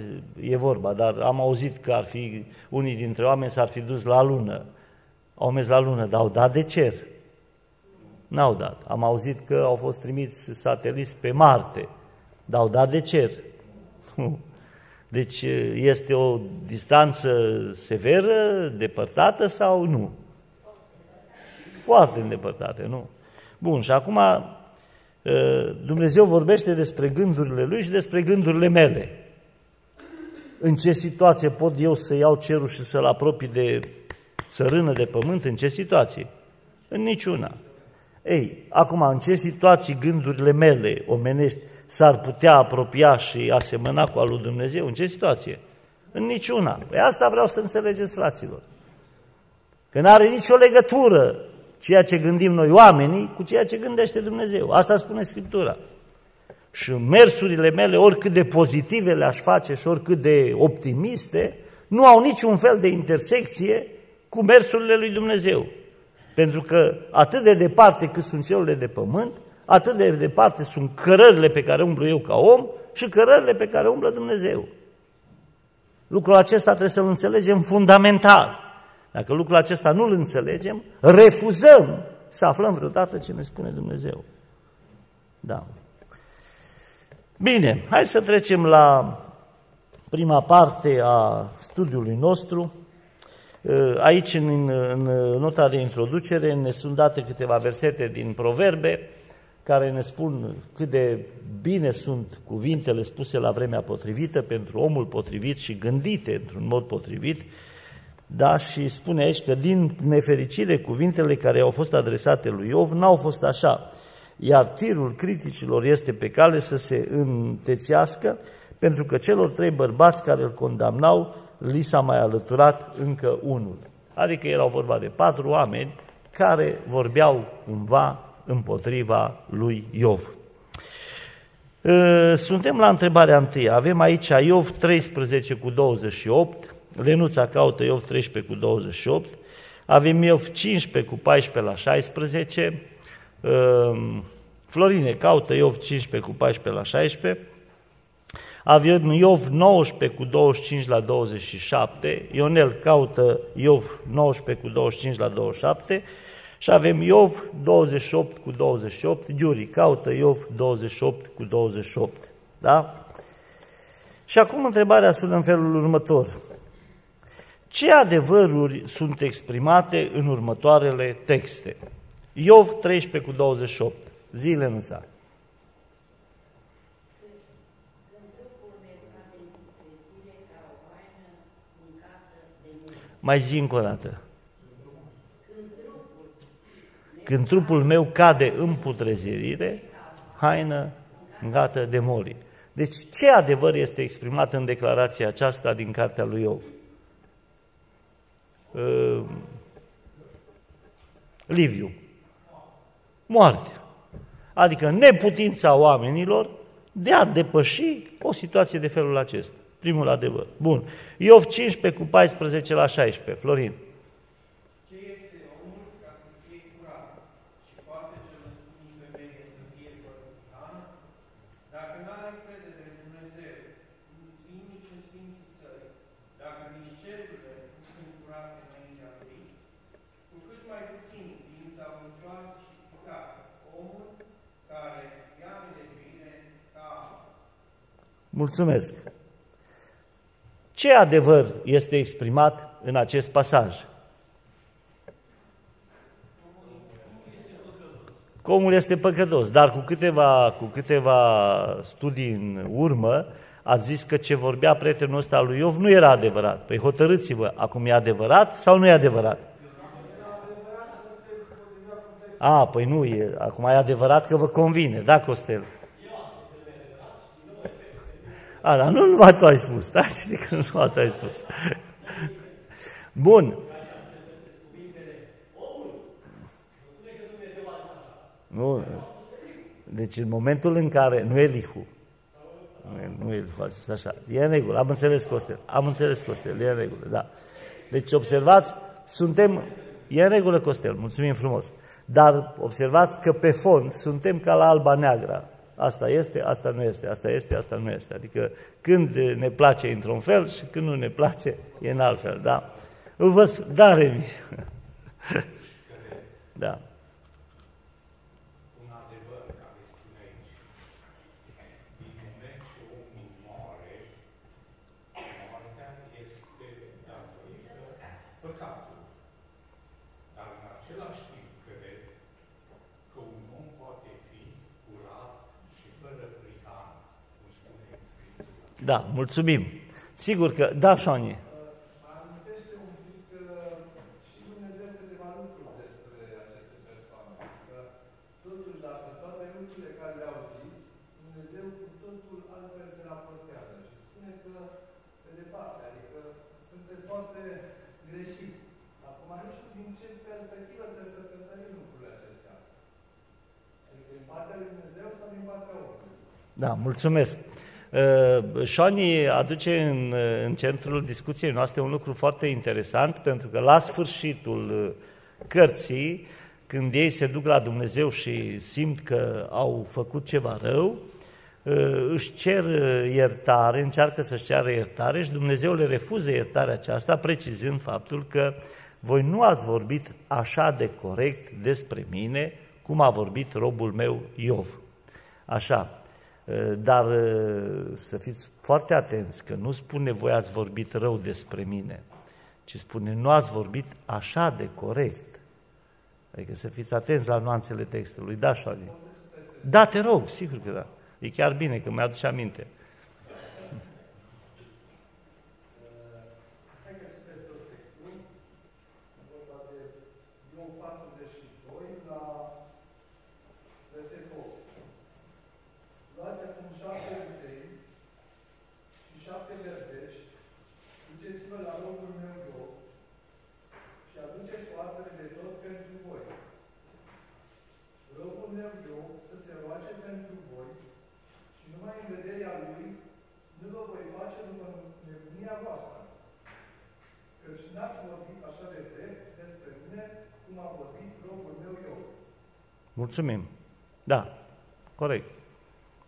e vorba, dar am auzit că ar fi, unii dintre oameni s-ar fi dus la lună. Au mers la lună, dar au dat de cer. N-au dat. Am auzit că au fost trimiți sateliți pe Marte, dar au dat de cer. Deci este o distanță severă, depărtată sau nu? Foarte îndepărtată, nu? Bun, și acum Dumnezeu vorbește despre gândurile Lui și despre gândurile mele. În ce situație pot eu să iau cerul și să-l apropii de țărână de pământ? În ce situație? În niciuna. Ei, acum, în ce situații gândurile mele omenești s-ar putea apropia și asemăna cu al lui Dumnezeu? În ce situație? În niciuna. Păi asta vreau să înțelegeți, fraților. Că nu are nicio legătură ceea ce gândim noi oamenii cu ceea ce gândește Dumnezeu. Asta spune Scriptura. Și mersurile mele, oricât de pozitive le-aș face și oricât de optimiste, nu au niciun fel de intersecție cu mersurile lui Dumnezeu. Pentru că atât de departe cât sunt celurile de pământ, atât de departe sunt cărările pe care umblu eu ca om și cărările pe care umblă Dumnezeu. Lucrul acesta trebuie să-l înțelegem fundamental. Dacă lucrul acesta nu-l înțelegem, refuzăm să aflăm vreodată ce ne spune Dumnezeu. Da. Bine, hai să trecem la prima parte a studiului nostru. Aici, în, în nota de introducere, ne sunt date câteva versete din proverbe care ne spun cât de bine sunt cuvintele spuse la vremea potrivită pentru omul potrivit și gândite într-un mod potrivit. Da, și spune aici că din nefericire cuvintele care au fost adresate lui Iov n-au fost așa, iar tirul criticilor este pe cale să se întețească, pentru că celor trei bărbați care îl condamnau li s-a mai alăturat încă unul. Adică erau vorba de patru oameni care vorbeau cumva împotriva lui Iov. Ă, suntem la întrebarea întâi. Avem aici Iov 13 cu 28, Lenuța caută Iov 13 cu 28, avem Iov 15 cu 14 la 16, ă, Florine caută Iov 15 cu 14 la 16, avem Iov 19 cu 25 la 27, Ionel caută Iov 19 cu 25 la 27 și avem Iov 28 cu 28, Iuri caută Iov 28 cu 28. Da? Și acum întrebarea sună în felul următor. Ce adevăruri sunt exprimate în următoarele texte? Iov 13 cu 28. Zile nu Mai zi încă o dată. Când trupul meu cade în putrezire, haină gata de moli. Deci ce adevăr este exprimat în declarația aceasta din cartea lui Iov? Uh, Liviu. Moartea. Adică neputința oamenilor de a depăși o situație de felul acesta. Primul adevăr. Bun. Iov 15 cu 14 la 16. Florin. Mulțumesc! Ce adevăr este exprimat în acest pasaj? Comul este păcătos, dar cu câteva, cu câteva studii în urmă, ați zis că ce vorbea prietenul ăsta lui Iov nu era adevărat. Păi hotărâți-vă, acum e adevărat sau nu e adevărat? A, păi nu, e, acum e adevărat că vă convine, da, Costel? A, dar nu numai tu ai spus, da? Știi că nu numai tu ai spus. Bun. Nu. Deci în momentul în care, nu e lihu, nu e, nu e lihu, așa, e în regulă, am înțeles Costel, am înțeles Costel, e în regulă, da. Deci observați, suntem, e în regulă Costel, mulțumim frumos, dar observați că pe fond suntem ca la alba neagră, Asta este, asta nu este, asta este, asta nu este. Adică când ne place într-un fel și când nu ne place e în alt fel, da? Îl văd, da, Remi. da. Da, mulțumim. Sigur că, da, Șoanie.
lucrurile care le-au zis, Dumnezeu cu totul altfel se raportează și spune că pe departe, adică sunteți foarte greșiți. Acum nu știu din ce perspectivă trebuie să cântărim lucrurile acestea. Adică din partea lui Dumnezeu sau din partea omului.
Da, mulțumesc. Uh, Șoani aduce în, uh, în centrul discuției noastre un lucru foarte interesant, pentru că la sfârșitul uh, cărții, când ei se duc la Dumnezeu și simt că au făcut ceva rău, își cer iertare, încearcă să-și ceară iertare și Dumnezeu le refuză iertarea aceasta, precizând faptul că voi nu ați vorbit așa de corect despre mine, cum a vorbit robul meu Iov. Așa, Eh, dar eh, să fiți foarte atenți, că nu spune voi ați vorbit rău despre mine, ci spune nu ați vorbit așa de corect. Adică să fiți atenți la nuanțele textului. Da, Șoali? Da, te rog, sigur că da. E chiar bine că mi-aduce aminte. Mulțumim. Da, corect.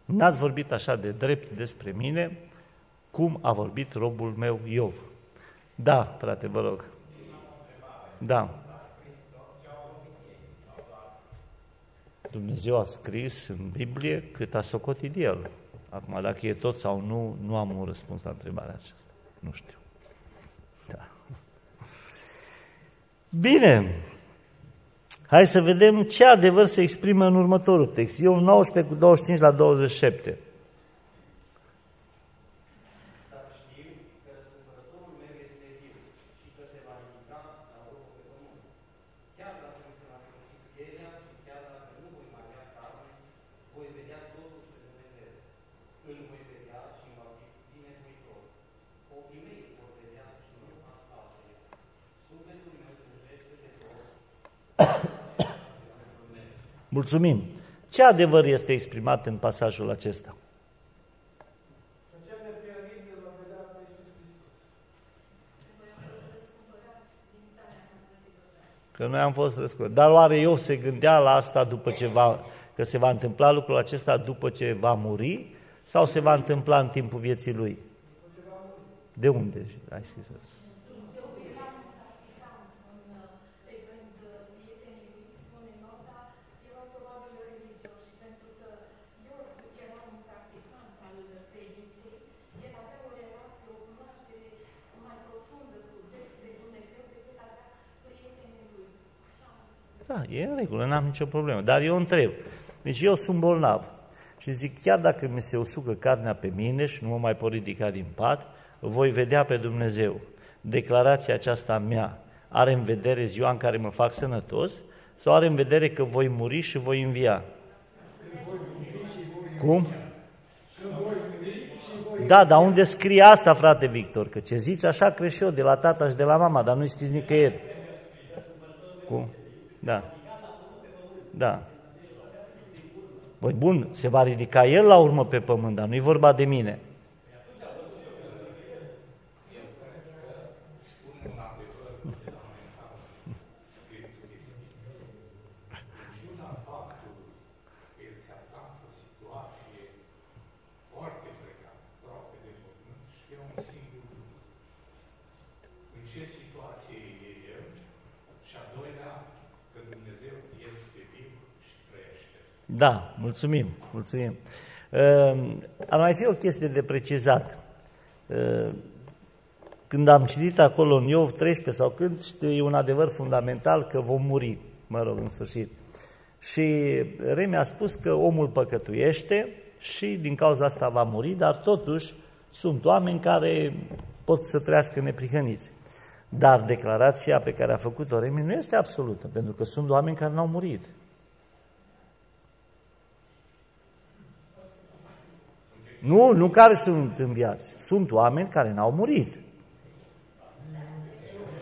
N-ați vorbit așa de drept despre mine, cum a vorbit robul meu Iov. Da, frate, vă rog. Da. Dumnezeu a scris în Biblie cât a socotit El. Acum, dacă e tot sau nu, nu am un răspuns la întrebarea aceasta. Nu știu. Da. Bine. Hai să vedem ce adevăr se exprimă în următorul text. Iov 19 cu 25 la 27. Mulțumim. Ce adevăr este exprimat în pasajul acesta? Că noi am fost răscumpărați. Dar oare eu se gândea la asta după ce va, că se va întâmpla lucrul acesta după ce va muri sau se va întâmpla în timpul vieții lui? De unde? Hai să Da, e în regulă, n-am nicio problemă. Dar eu întreb. Deci eu sunt bolnav și zic, chiar dacă mi se usucă carnea pe mine și nu mă mai pot ridica din pat, voi vedea pe Dumnezeu. Declarația aceasta mea are în vedere ziua în care mă fac sănătos sau are în vedere că voi muri și voi învia? Cum? Da, dar unde scrie asta, frate Victor? Că ce zici așa crește eu de la tata și de la mama, dar nu-i scris nicăieri. Cum? Da. Da. Băi, bun, se va ridica el la urmă pe pământ, dar nu-i vorba de mine. Da, mulțumim, mulțumim. Ehm, ar mai fi o chestie de precizat. Ehm, când am citit acolo în Iov 13 sau când, știu, e un adevăr fundamental că vom muri, mă rog, în sfârșit. Și Remi a spus că omul păcătuiește și din cauza asta va muri, dar totuși sunt oameni care pot să trăiască neprihăniți. Dar declarația pe care a făcut-o Remi nu este absolută, pentru că sunt oameni care n-au murit. Nu, nu care sunt în viață. Sunt oameni care n-au murit.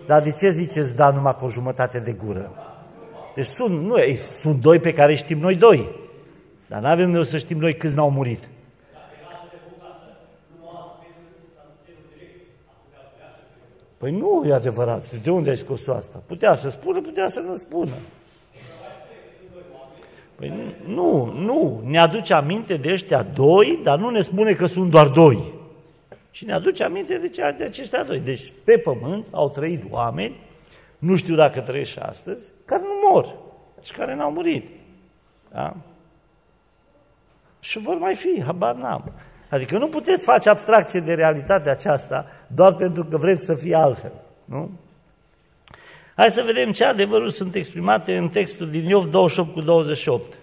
Dar de ce ziceți da numai cu o jumătate de gură? Deci sunt, nu, sunt doi pe care știm noi doi. Dar nu avem noi să știm noi câți n-au murit. Păi nu e adevărat. De unde ai scos asta? Putea să spună, putea să nu spună. Păi nu, nu, ne aduce aminte de ăștia doi, dar nu ne spune că sunt doar doi. Și ne aduce aminte de, cea, de aceștia doi. Deci pe pământ au trăit oameni, nu știu dacă trăiesc și astăzi, care nu mor și care n-au murit. Da? Și vor mai fi, habar n-am. Adică nu puteți face abstracție de realitatea aceasta doar pentru că vreți să fie altfel. Nu? Hai să vedem ce adevăruri sunt exprimate în textul din Iov 28 cu 28.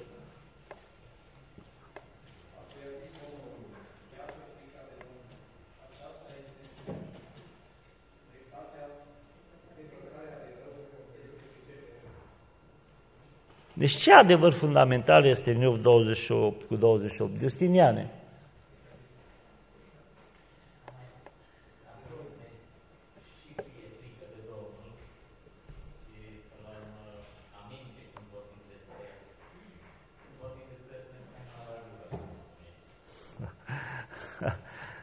Deci ce adevăr fundamental este în Iov 28 cu 28? Justiniane.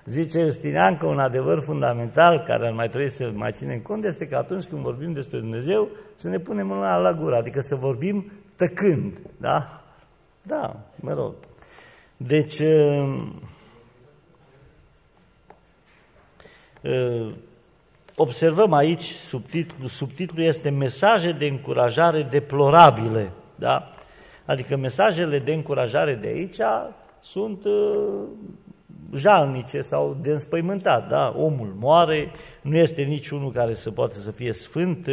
Zice Justinian că un adevăr fundamental care ar mai trebui să mai ținem cont este că atunci când vorbim despre Dumnezeu să ne punem mâna la gură, adică să vorbim tăcând, da? Da, mă rog. Deci, uh, uh, observăm aici, subtitlul, subtitlul este Mesaje de încurajare deplorabile, da? Adică mesajele de încurajare de aici sunt uh, jalnice sau de înspăimântat, da? Omul moare, nu este niciunul care să poată să fie sfânt,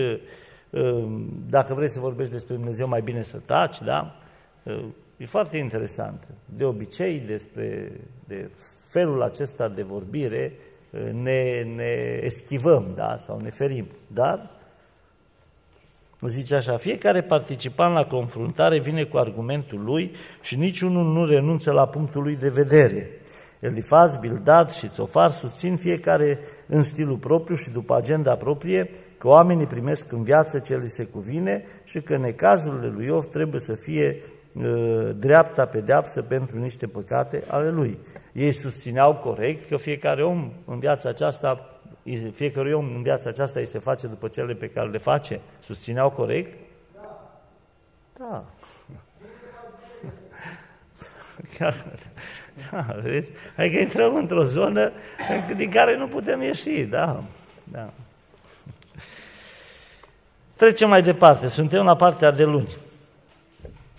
Ehm, dacă vrei să vorbești despre Dumnezeu, mai bine să taci, da? Ehm, e foarte interesant. De obicei, despre de felul acesta de vorbire, ehm, ne, ne eschivăm, da? Sau ne ferim. Dar, zice așa, fiecare participant la confruntare vine cu argumentul lui și niciunul nu renunță la punctul lui de vedere. Elifaz, Bildad și Țofar susțin fiecare în stilul propriu și după agenda proprie că oamenii primesc în viață ce li se cuvine și că necazurile lui Iov trebuie să fie uh, dreapta pedeapsă pentru niște păcate ale lui. Ei susțineau corect că fiecare om în viața aceasta, fiecare om în viața aceasta îi se face după cele pe care le face. Susțineau corect? Da. Da. da vedeți? Adică intrăm într-o zonă din care nu putem ieși, da. da. Trecem mai departe, suntem la partea de luni.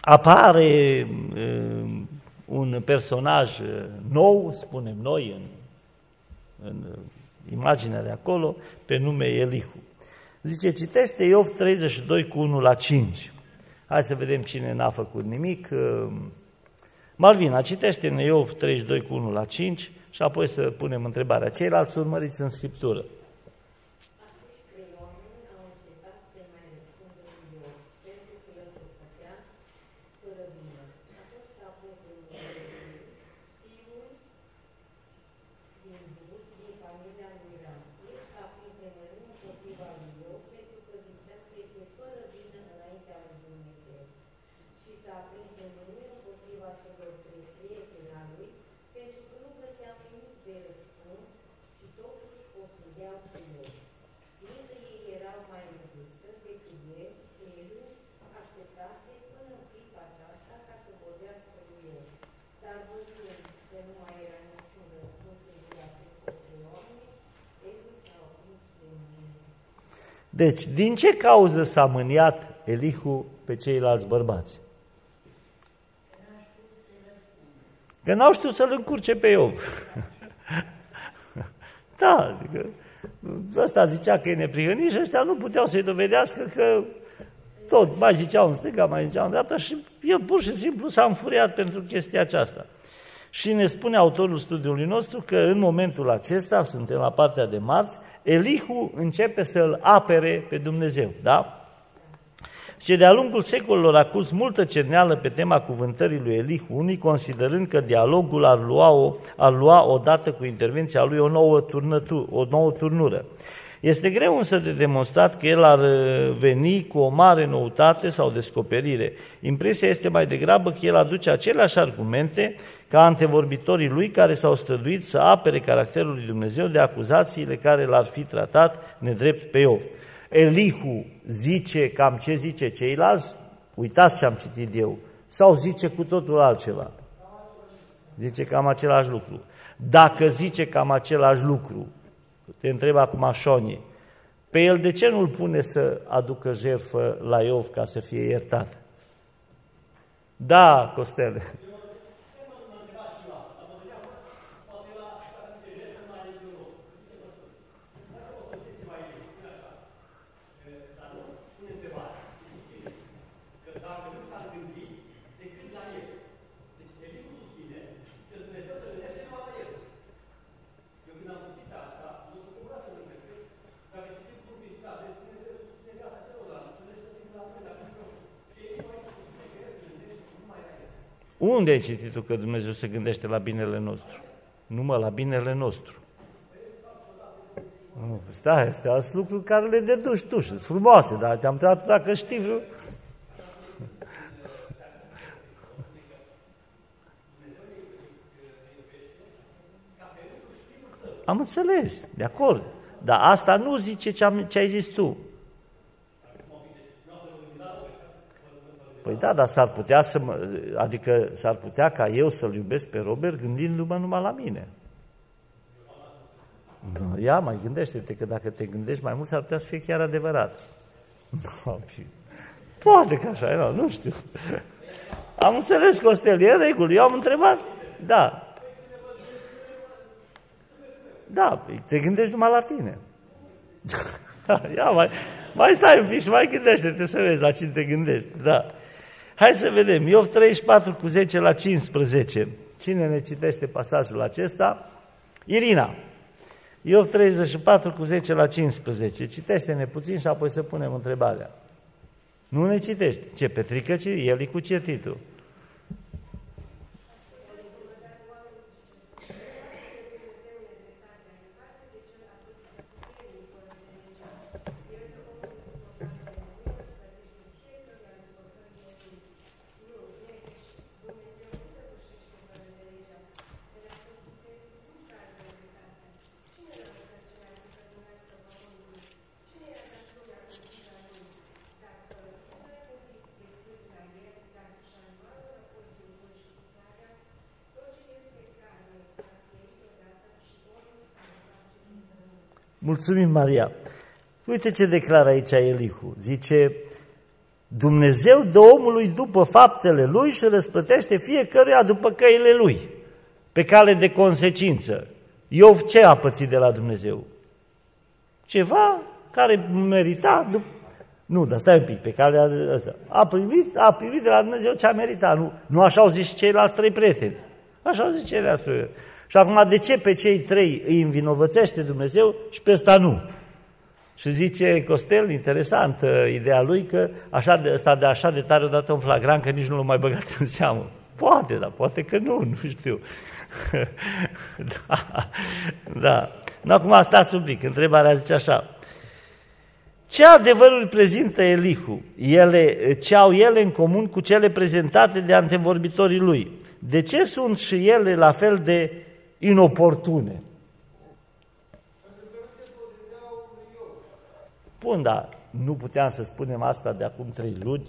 Apare uh, un personaj uh, nou, spunem noi, în, în uh, imaginea de acolo, pe nume Elihu. Zice, citește Iov 32 cu 1 la 5. Hai să vedem cine n-a făcut nimic. Uh, Malvina, citește în Iov 32 cu 1 la 5 și apoi să punem întrebarea. Ceilalți urmăriți în Scriptură. Deci, din ce cauză s-a mâniat Elihu pe ceilalți bărbați? Că n-au știut să-l încurce pe Iov. da, adică ăsta zicea că e neprihănit și ăștia nu puteau să-i dovedească că tot, mai ziceau în stânga, mai ziceau în dreapta și el pur și simplu s-a înfuriat pentru chestia aceasta. Și ne spune autorul studiului nostru că în momentul acesta, suntem la partea de marți, Elihu începe să-l apere pe Dumnezeu, da? Și de-a lungul secolelor a curs multă cerneală pe tema cuvântării lui Elihu, unii considerând că dialogul ar lua, o, ar lua odată cu intervenția lui o nouă, turnătu, o nouă turnură. Este greu însă de demonstrat că el ar uh, veni cu o mare noutate sau descoperire. Impresia este mai degrabă că el aduce aceleași argumente ca antevorbitorii lui care s-au străduit să apere caracterul lui Dumnezeu de acuzațiile care l-ar fi tratat nedrept pe Iov. Elihu zice cam ce zice ceilalți, uitați ce am citit eu, sau zice cu totul altceva. Zice cam același lucru. Dacă zice cam același lucru, te întreb acum Șoni, pe el de ce nu-l pune să aducă jertfă la Iov ca să fie iertat? Da, Costele. Unde ai citit tu că Dumnezeu se gândește la binele nostru? Numai la binele nostru. Nu, stai, astea sunt lucruri care le deduci tu și sunt frumoase, dar te-am trat dacă știi vreau. Am înțeles, de acord. Dar asta nu zice ce, am, ce ai zis tu. Păi da, dar s-ar putea să mă, adică s-ar putea ca eu să-l iubesc pe Robert gândindu-mă numai la mine. Nu, ia, mai gândește-te că dacă te gândești mai mult, s-ar putea să fie chiar adevărat. Poate că așa era, nu știu. Am înțeles, Costel, e regulă. Eu am întrebat, da. Da, păi te gândești numai la tine. Ia, mai, mai stai un pic și mai gândește-te să vezi la cine te gândești. Da. Hai să vedem, Iov 34 cu 10 la 15. Cine ne citește pasajul acesta? Irina. Iov 34 cu 10 la 15. Citește-ne puțin și apoi să punem întrebarea. Nu ne citești. Ce, Petrică, ce? El e cu ce Mulțumim, Maria. Uite ce declară aici Elihu. Zice, Dumnezeu dă omului după faptele lui și răsplătește fiecăruia după căile lui, pe cale de consecință. Iov ce a pățit de la Dumnezeu? Ceva care merita, dup- nu, dar stai un pic, pe calea asta. A primit, a primit de la Dumnezeu ce a meritat. Nu, nu așa au zis ceilalți trei prieteni. Așa au zis ceilalți trei și acum, de ce pe cei trei îi învinovățește Dumnezeu și pe ăsta nu? Și zice Costel, interesant, uh, ideea lui, că așa de, ăsta de așa de tare o dată un flagrant că nici nu l-a mai băgat în seamă. Poate, dar poate că nu, nu știu. da, da. Nu, acum stați un pic, întrebarea zice așa. Ce adevăruri prezintă Elihu? Ele, ce au ele în comun cu cele prezentate de antevorbitorii lui? De ce sunt și ele la fel de inoportune. Bun, dar nu puteam să spunem asta de acum trei luni?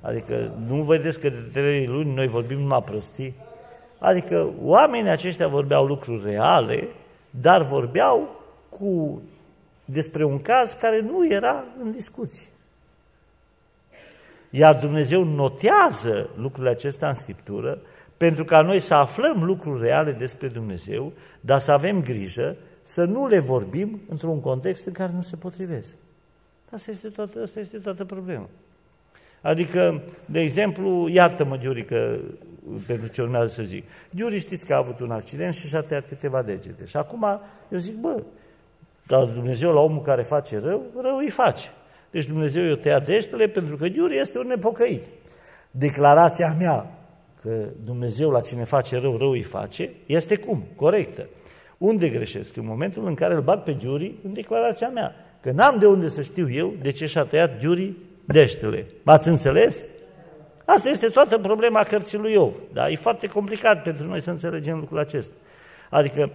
Adică nu vedeți că de trei luni noi vorbim numai prostii? Adică oamenii aceștia vorbeau lucruri reale, dar vorbeau cu, despre un caz care nu era în discuție. Iar Dumnezeu notează lucrurile acestea în Scriptură pentru ca noi să aflăm lucruri reale despre Dumnezeu, dar să avem grijă să nu le vorbim într-un context în care nu se potrivesc. Asta este toată, asta este toată problema. Adică, de exemplu, iartă-mă, Giurică, pentru ce urmează să zic. Giuri știți că a avut un accident și și-a tăiat câteva degete. Și acum eu zic, bă, dar Dumnezeu la omul care face rău, rău îi face. Deci Dumnezeu i-a tăiat deștele pentru că Iuri este un nepocăit. Declarația mea că Dumnezeu la cine face rău, rău îi face, este cum? Corectă. Unde greșesc? În momentul în care îl bag pe Giuri în declarația mea. Că n-am de unde să știu eu de ce și-a tăiat Giuri deștele. M-ați înțeles? Asta este toată problema cărții lui Iov. Da? E foarte complicat pentru noi să înțelegem lucrul acesta. Adică,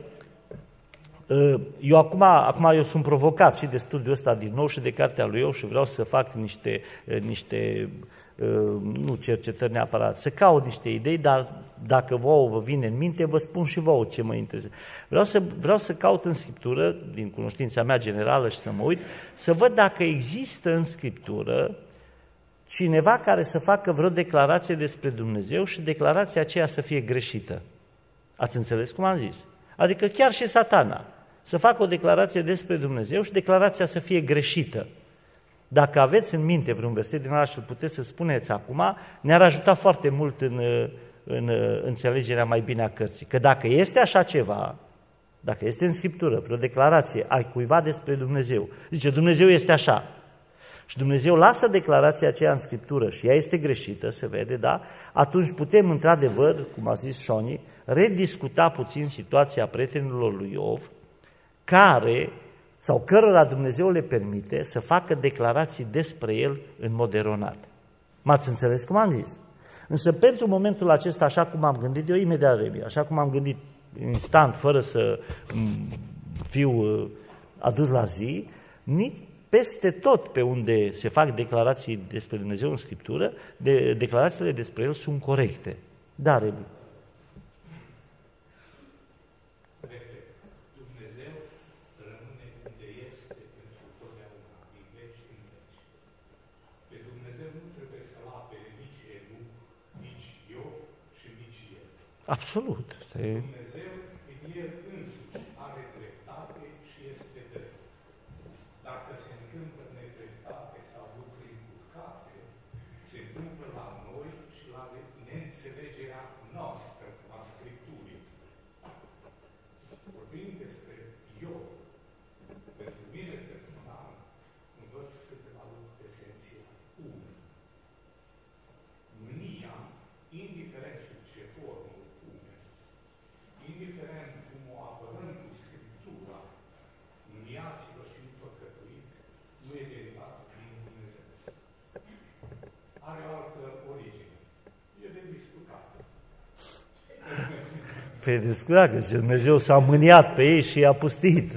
ă, eu acum, acum eu sunt provocat și de studiul ăsta din nou și de cartea lui Iov și vreau să fac niște, ă, niște ă, nu cercetări neapărat, să caut niște idei, dar dacă vouă vă vine în minte, vă spun și vouă ce mă interesează. Vreau să, vreau să caut în Scriptură, din cunoștința mea generală și să mă uit, să văd dacă există în Scriptură cineva care să facă vreo declarație despre Dumnezeu și declarația aceea să fie greșită. Ați înțeles cum am zis? Adică chiar și satana să facă o declarație despre Dumnezeu și declarația să fie greșită. Dacă aveți în minte vreun verset din ala și îl puteți să spuneți acum, ne-ar ajuta foarte mult în, în înțelegerea mai bine a cărții. Că dacă este așa ceva, dacă este în Scriptură vreo declarație ai cuiva despre Dumnezeu, zice Dumnezeu este așa, și Dumnezeu lasă declarația aceea în Scriptură și ea este greșită, se vede, da? Atunci putem, într-adevăr, cum a zis Șoni, rediscuta puțin situația prietenilor lui Iov, care, sau cărora Dumnezeu le permite să facă declarații despre el în mod eronat. M-ați înțeles cum am zis? Însă pentru momentul acesta, așa cum am gândit eu, imediat revin, așa cum am gândit instant, fără să fiu uh, adus la zi, nici peste tot pe unde se fac declarații despre Dumnezeu în Scriptură, de, declarațiile despre El sunt corecte. Da, Rebu. Absolut.
Dumnezeu, El însuși, are dreptate și este drept. Dacă se întâmplă nedreptate sau lucruri încurcate, se întâmplă la noi și la neînțelegerea noastră a Scripturii. Vorbim despre eu. Pentru mine personal, învăț câteva lucruri esențiale. Unu. Mânia, indiferent sub ce formă o pune, indiferent cum o apărăm cu Scriptura, mâniați-vă și nu păcătuiți, nu e derivat din Dumnezeu. Are o altă origine. E de discutat.
Pe discutat, că Dumnezeu s-a mâniat pe ei și i-a pustit.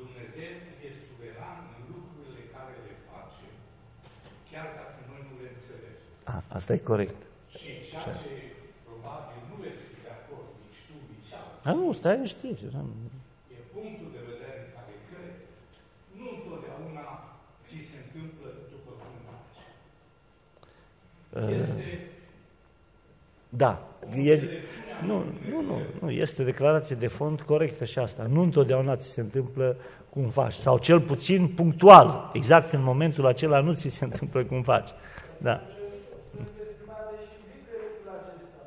Dumnezeu e suveran în lucrurile care le face, chiar dacă noi nu le înțelegem.
A, asta e corect.
Și ceea ce probabil nu veți fi de acord nici tu, nici alții,
A, nu, stai liniștit.
e punctul de vedere în care cred. Nu întotdeauna ți se întâmplă după cum faci. Este
Da, e, nu, nu, nu, nu, este declarație de fond corectă și asta. Nu întotdeauna ți se întâmplă cum faci, sau cel puțin punctual, exact în momentul acela nu ți se întâmplă cum faci. Da.
Sunt exprimate și în Biblie lucrul acesta.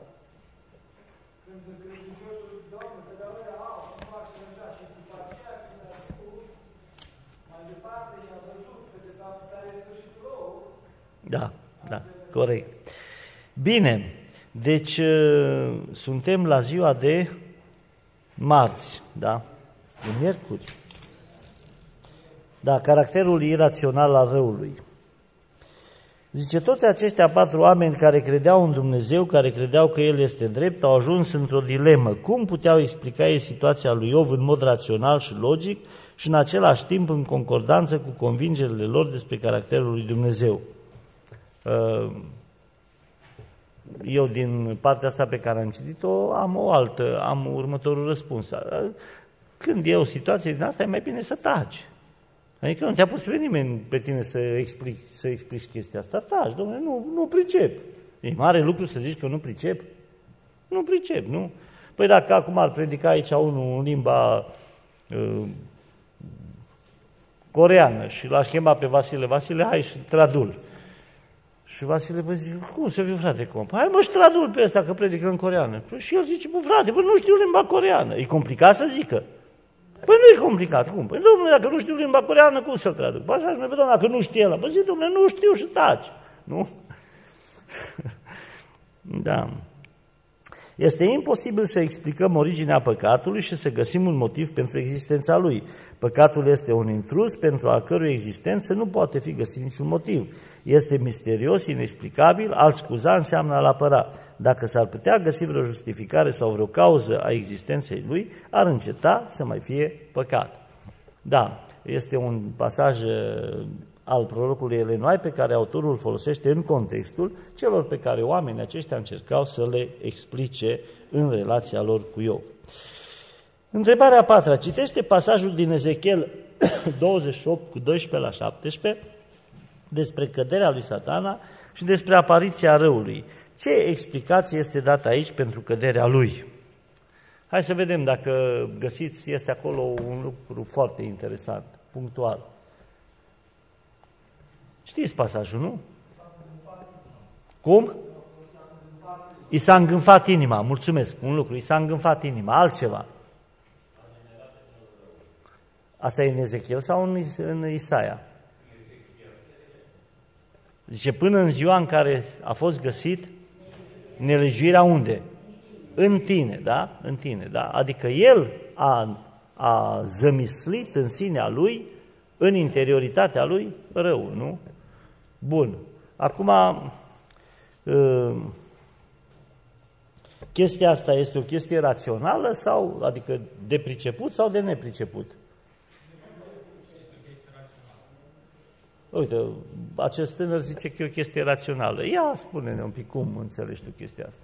Când credinciosul Doamne, pe dar a, cum faci așa și după aceea când a spus mai departe și a văzut că de fapt care e sfârșitul lor,
Da, da, corect. Bine, deci uh, suntem la ziua de marți, da? De miercuri. Da, caracterul irațional al răului. Zice, toți aceștia patru oameni care credeau în Dumnezeu, care credeau că El este drept, au ajuns într-o dilemă. Cum puteau explica ei situația lui Iov în mod rațional și logic și în același timp în concordanță cu convingerile lor despre caracterul lui Dumnezeu? Uh, Eu, din partea asta pe care am citit-o, am o altă, am următorul răspuns. Uh, Când e o situație din asta, e mai bine să taci. Adică nu te-a pus pe nimeni pe tine să explici, să explici chestia asta. Taci, domnule, nu, nu pricep. E mare lucru să zici că nu pricep? Nu pricep, nu? Păi dacă acum ar predica aici unul în limba uh, coreană și l-aș chema pe Vasile, Vasile, hai și tradul. Și Vasile vă zice, cum să fiu frate comp? Hai mă și tradul pe ăsta că predică în coreană. Păi și el zice, bă frate, bă, nu știu limba coreană. E complicat să zică. Păi nu e complicat, cum? Păi domnule, dacă nu știu limba coreană, cum să-l traduc? Păi așa, domnule, dacă nu știe el, păi zi, domnule, nu știu și taci. Nu? da. Este imposibil să explicăm originea păcatului și să găsim un motiv pentru existența lui. Păcatul este un intrus pentru a cărui existență nu poate fi găsit niciun motiv. Este misterios, inexplicabil, alt scuza înseamnă a-l apăra. Dacă s-ar putea găsi vreo justificare sau vreo cauză a existenței lui, ar înceta să mai fie păcat. Da, este un pasaj uh, al prorocului Elenoai pe care autorul îl folosește în contextul celor pe care oamenii aceștia încercau să le explice în relația lor cu Iov. Întrebarea a patra. Citește pasajul din Ezechiel 28 cu 12 la 17 despre căderea lui satana și despre apariția răului. Ce explicație este dată aici pentru căderea lui? Hai să vedem dacă găsiți, este acolo un lucru foarte interesant, punctual. Știți pasajul, nu? Cum? I s-a îngânfat inima, mulțumesc, un lucru, i s-a îngânfat inima, altceva. Asta e în Ezechiel sau în, în Isaia? Zice, până în ziua în care a fost găsit nelegiuirea unde? În tine, da? În tine, da? Adică el a, a zămislit în sinea lui, în interioritatea lui, rău, nu? Bun. Acum, ă, chestia asta este o chestie rațională sau, adică de priceput sau de nepriceput? Uite, acest tânăr zice că e o chestie rațională. Ia, spune-ne un pic cum înțelegi tu chestia asta.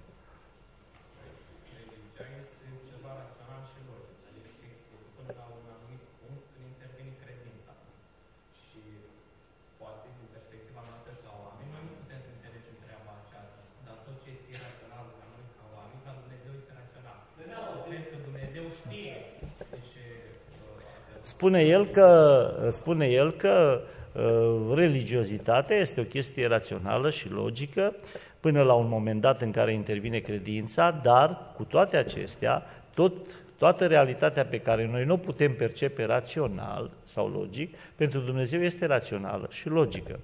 Spune el că, spune el că uh, religiozitatea este o chestie rațională și logică până la un moment dat în care intervine credința, dar cu toate acestea, tot, toată realitatea pe care noi nu putem percepe rațional sau logic, pentru Dumnezeu este rațională și logică.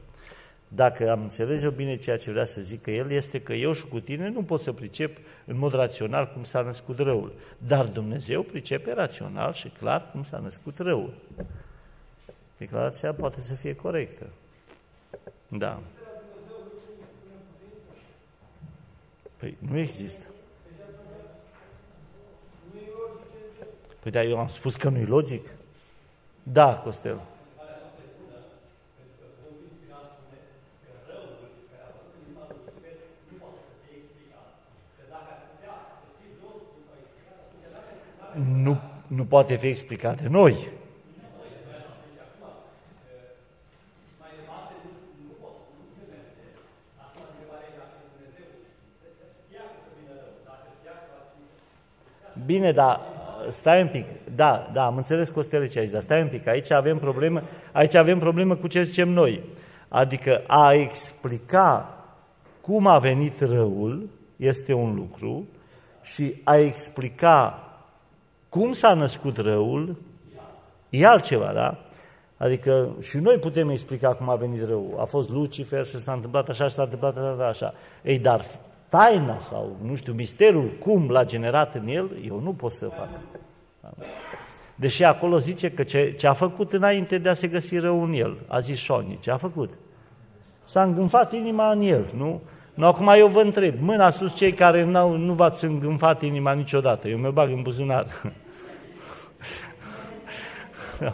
Dacă am înțeles eu bine ceea ce vrea să zică el, este că eu și cu tine nu pot să pricep în mod rațional cum s-a născut răul. Dar Dumnezeu pricepe rațional și clar cum s-a născut răul. Declarația poate să fie corectă. Da. Păi nu există. Păi da, eu am spus că nu-i logic? Da, Costel. Nu, nu poate fi explicat de noi. Bine, dar stai un pic. Da, da, am înțeles Costele ce aici, dar stai un pic. Aici avem problemă, aici avem problemă cu ce zicem noi. Adică a explica cum a venit răul este un lucru și a explica cum s-a născut răul, e altceva, da? Adică și noi putem explica cum a venit răul. A fost Lucifer și s-a întâmplat așa și s-a întâmplat așa, așa. Ei, dar taina sau, nu știu, misterul, cum l-a generat în el, eu nu pot să fac. Deși acolo zice că ce, ce a făcut înainte de a se găsi rău în el, a zis Șoni, ce a făcut? S-a îngânfat inima în el, nu? Nu, acum eu vă întreb, mâna sus cei care -au, nu v-ați îngânfat inima niciodată, eu mă bag în buzunar. no,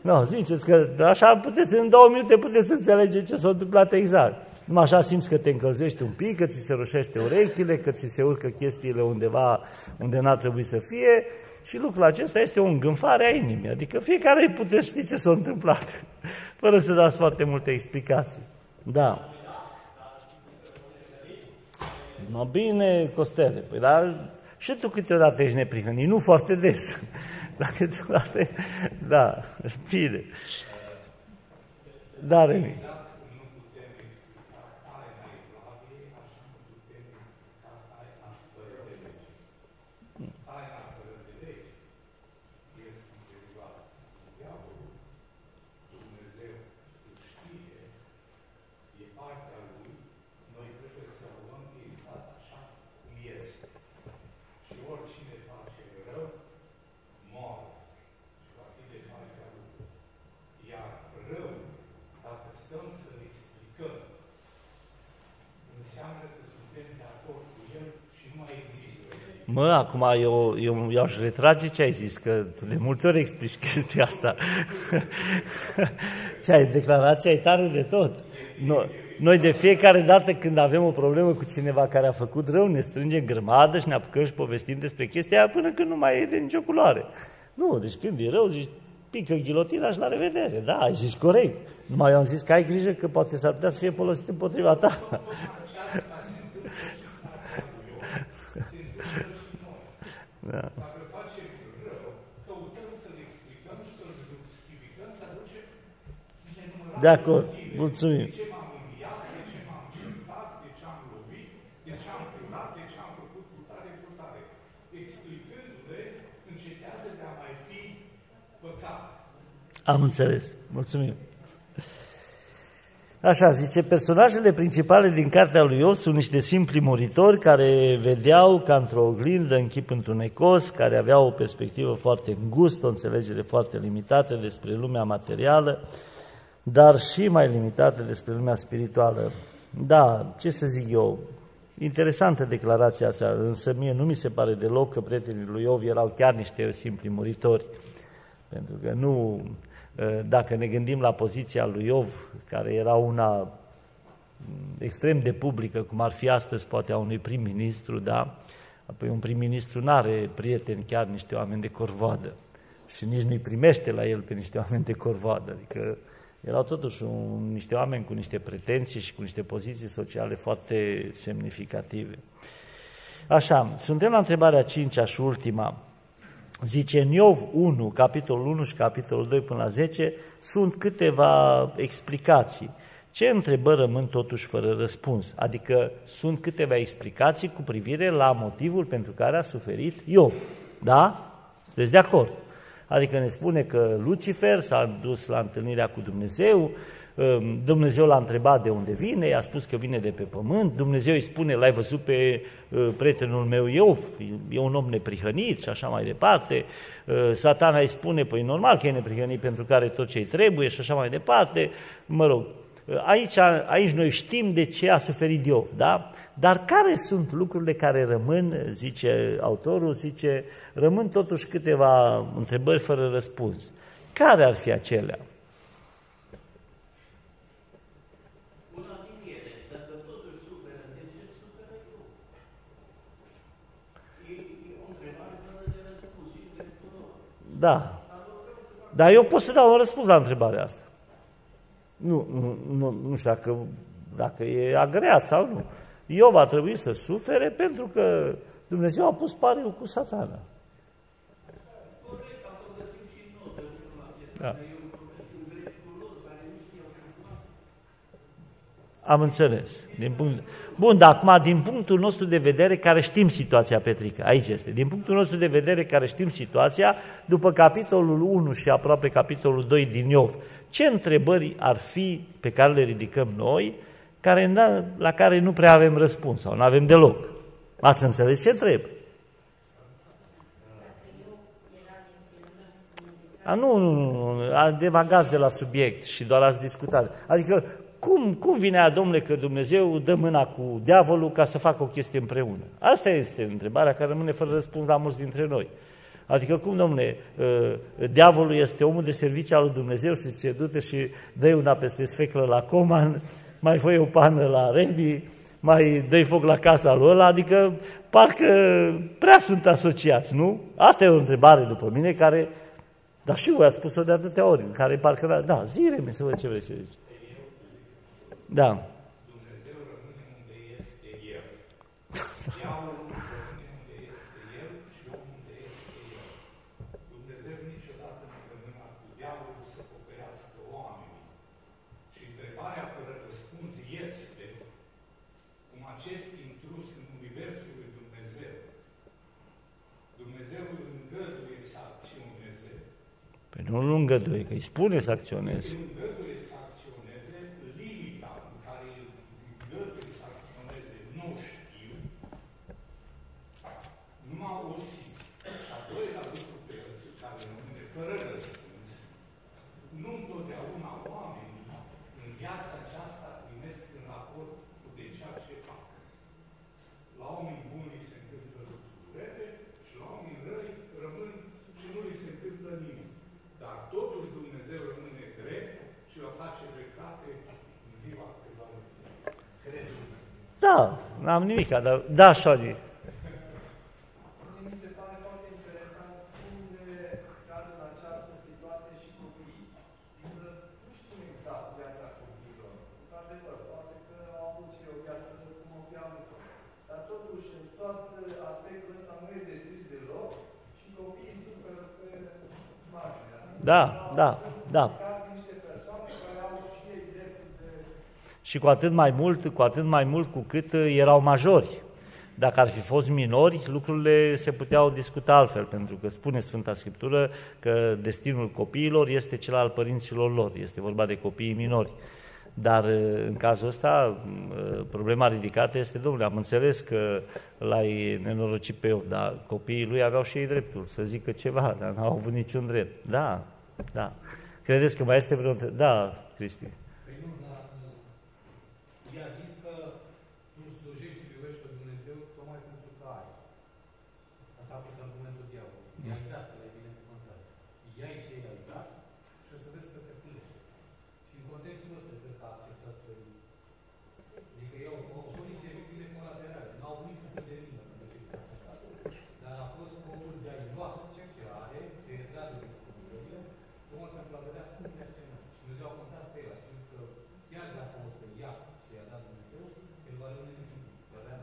no, ziceți că așa puteți, în două minute puteți înțelege ce s-a întâmplat exact. Numai așa simți că te încălzești un pic, că ți se roșește urechile, că ți se urcă chestiile undeva unde n-ar trebui să fie și lucrul acesta este o îngânfare a inimii. Adică fiecare puteți ști ce s-a întâmplat, fără să dați foarte multe explicații. Da. No bine, Costele, păi dar și tu câteodată ești neprihănit, nu foarte des. Dar câteodată, da, bine. Da, Remi. Mă, acum eu, eu, eu aș retrage ce ai zis, că de multe ori explici chestia asta. ce ai, declarația e tare de tot. Noi, noi de fiecare dată când avem o problemă cu cineva care a făcut rău, ne strângem grămadă și ne apucăm și povestim despre chestia aia până când nu mai e de nicio culoare. Nu, deci când e rău, zici, pică ghilotina și la revedere. Da, ai zis corect. Numai eu am zis că ai grijă că poate s-ar putea să fie folosit împotriva ta.
Da. Dacă facem rău, căutăm să-l explicăm, să-l justificăm, să aducem
De acord, mulțumim.
De ce m-am înviat, de ce m-am certat, de ce am lovit, de ce am furat, de ce am făcut purtare, purtare. Explicându-le, încetează de a mai fi păcat.
Am înțeles. Mulțumim. Așa, zice, personajele principale din cartea lui Iov sunt niște simpli muritori care vedeau ca într-o oglindă în chip întunecos, care aveau o perspectivă foarte îngustă, o înțelegere foarte limitată despre lumea materială, dar și mai limitată despre lumea spirituală. Da, ce să zic eu, interesantă declarația asta, însă mie nu mi se pare deloc că prietenii lui Iov erau chiar niște simpli muritori, pentru că nu Eh, dacă ne gândim la poziția lui Iov, care era una mm, extrem de publică, cum ar fi astăzi poate a unui prim-ministru, da? Apoi un prim-ministru nu are prieteni, chiar niște oameni de corvoadă și nici nu-i primește la el pe niște oameni de corvoadă. Adică erau totuși un, niște oameni cu niște pretenții și cu niște poziții sociale foarte semnificative. Așa, suntem la întrebarea cincea și ultima. Zice în Iov 1, capitolul 1 și capitolul 2 până la 10, sunt câteva explicații. Ce întrebări rămân totuși fără răspuns? Adică sunt câteva explicații cu privire la motivul pentru care a suferit Iov. Da? Sunteți de acord? Adică ne spune că Lucifer s-a dus la întâlnirea cu Dumnezeu, Ehm, Dumnezeu l-a întrebat de unde vine, i-a spus că vine de pe pământ, Dumnezeu îi spune, l-ai văzut pe eh, prietenul meu eu, e un om neprihănit și așa mai departe, eh, satana îi spune, păi normal că e neprihănit pentru că are tot ce îi trebuie și așa mai departe, mă rog, eh, aici, aici noi știm de ce a suferit Iov, da? Dar care sunt lucrurile care rămân, zice autorul, zice, rămân totuși câteva întrebări fără răspuns. Care ar fi acelea? Da. Dar eu pot să dau un răspuns la întrebarea asta. Nu, nu, nu, nu știu dacă, dacă e agreat sau nu. Eu va trebui să sufere pentru că Dumnezeu a pus pariul cu satana. Da. Am înțeles. Din punct... Bun, dar acum, din punctul nostru de vedere, care știm situația, Petrică, aici este, din punctul nostru de vedere, care știm situația, după capitolul 1 și aproape capitolul 2 din Iov, ce întrebări ar fi pe care le ridicăm noi, care, la care nu prea avem răspuns sau nu avem deloc? Ați înțeles ce trebuie? A, nu, nu, nu, devagați de la subiect și doar ați discutat. Adică cum, cum vine a domnule, că Dumnezeu dă mâna cu diavolul ca să facă o chestie împreună? Asta este întrebarea care rămâne fără răspuns la mulți dintre noi. Adică cum, domnule, uh, diavolul este omul de serviciu al lui Dumnezeu și se duce și dă una peste sfeclă la Coman, mai fă o pană la Rebi, mai dă foc la casa lui ăla, adică parcă prea sunt asociați, nu? Asta e o întrebare după mine care, dar și voi ați spus-o de atâtea ori, care parcă, da, zire mi să văd ce vrei să zici. Da.
Dumnezeu rămâne unde este El. Diavolul rămâne unde este El și omul unde este El. Dumnezeu niciodată nu rămâne cu diavolul să pocăiască oamenii. Și întrebarea fără răspuns este cum acest intrus în Universul lui Dumnezeu, Dumnezeu îl îngăduie să acționeze.
Păi nu îl îngăduie, că îi spune să acționeze.
Îl îngăduie میکردم ده سالی Și
cu atât mai mult, cu atât mai mult cu cât uh, erau majori. Dacă ar fi fost minori, lucrurile se puteau discuta altfel, pentru că spune Sfânta Scriptură că destinul copiilor este cel al părinților lor, este vorba de copiii minori. Dar uh, în cazul ăsta, uh, problema ridicată este, domnule, am înțeles că l-ai nenorocit pe Iov, dar copiii lui aveau și ei dreptul să zică ceva, dar n-au avut niciun drept. Da, da. Credeți că mai este vreo... Da, Cristi.
Păi nu, dar uh, i-a zis că tu slujești și iubești pe Dumnezeu tocmai pentru că ai. Asta a fost argumentul diavolului. I-ai dat, că l-ai binecuvântat. Ia-i ce i-ai dat și o să vezi că te plece. Și în contextul ăsta, cred că a acceptat să Adică eu, o părinți de victime colaterale, n-au venit cu de mine, pentru că exact așa. Dar a fost scopul de a-i lua ce are, să i da de Dumnezeu, tocmai pentru a vedea cum reacționează. Și Dumnezeu a contat pe el, a știut că chiar dacă o să ia ce i-a dat Dumnezeu, el va rămâne victim, va avea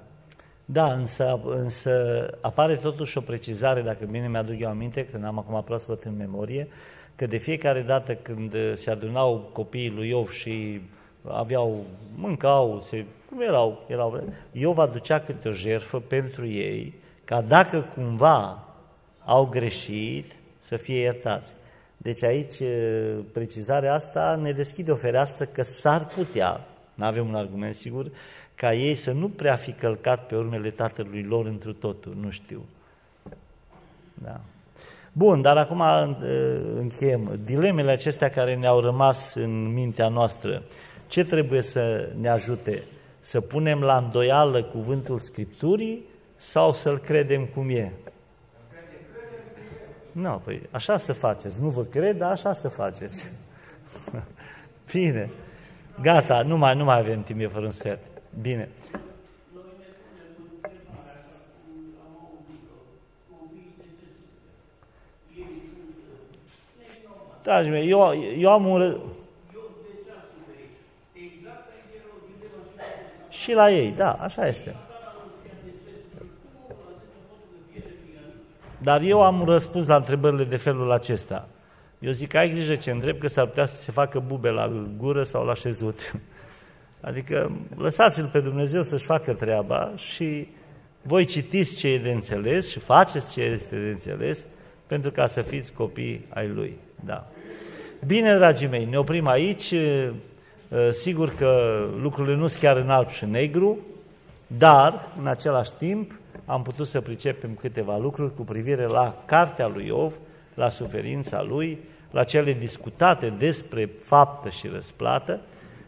Da, însă, însă apare totuși o precizare, dacă bine mi-aduc eu aminte, când am acum proaspăt în memorie, că de fiecare dată când se adunau copiii lui Iov și aveau, mâncau, se, cum erau, erau, Iov aducea câte o jertfă pentru ei, ca dacă cumva au greșit, să fie iertați. Deci aici eh, precizarea asta ne deschide o fereastră că s-ar putea, nu avem un argument sigur, ca ei să nu prea fi călcat pe urmele tatălui lor întru totul, nu știu. Da. Bun, dar acum eh, încheiem. Dilemele acestea care ne-au rămas în mintea noastră, ce trebuie să ne ajute? Să punem la îndoială cuvântul Scripturii sau să-l credem cum e? Nu, păi așa să faceți. Nu vă cred, dar așa să faceți. Bine. Gata, nu mai, nu mai avem timp, e fără un sfert. Bine. Dragii mei, eu, eu am un... ră- Și la ei, da, așa este. Dar eu am un răspuns la întrebările de felul acesta. Eu zic, ai grijă ce îndrept, că s-ar putea să se facă bube la gură sau la șezut. Adică lăsați-l pe Dumnezeu să-și facă treaba și voi citiți ce e de înțeles și faceți ce este de înțeles pentru ca să fiți copii ai Lui. Da. Bine, dragii mei, ne oprim aici. Sigur că lucrurile nu sunt chiar în alb și negru, dar, în același timp, am putut să pricepem câteva lucruri cu privire la cartea lui Iov, la suferința lui, la cele discutate despre faptă și răsplată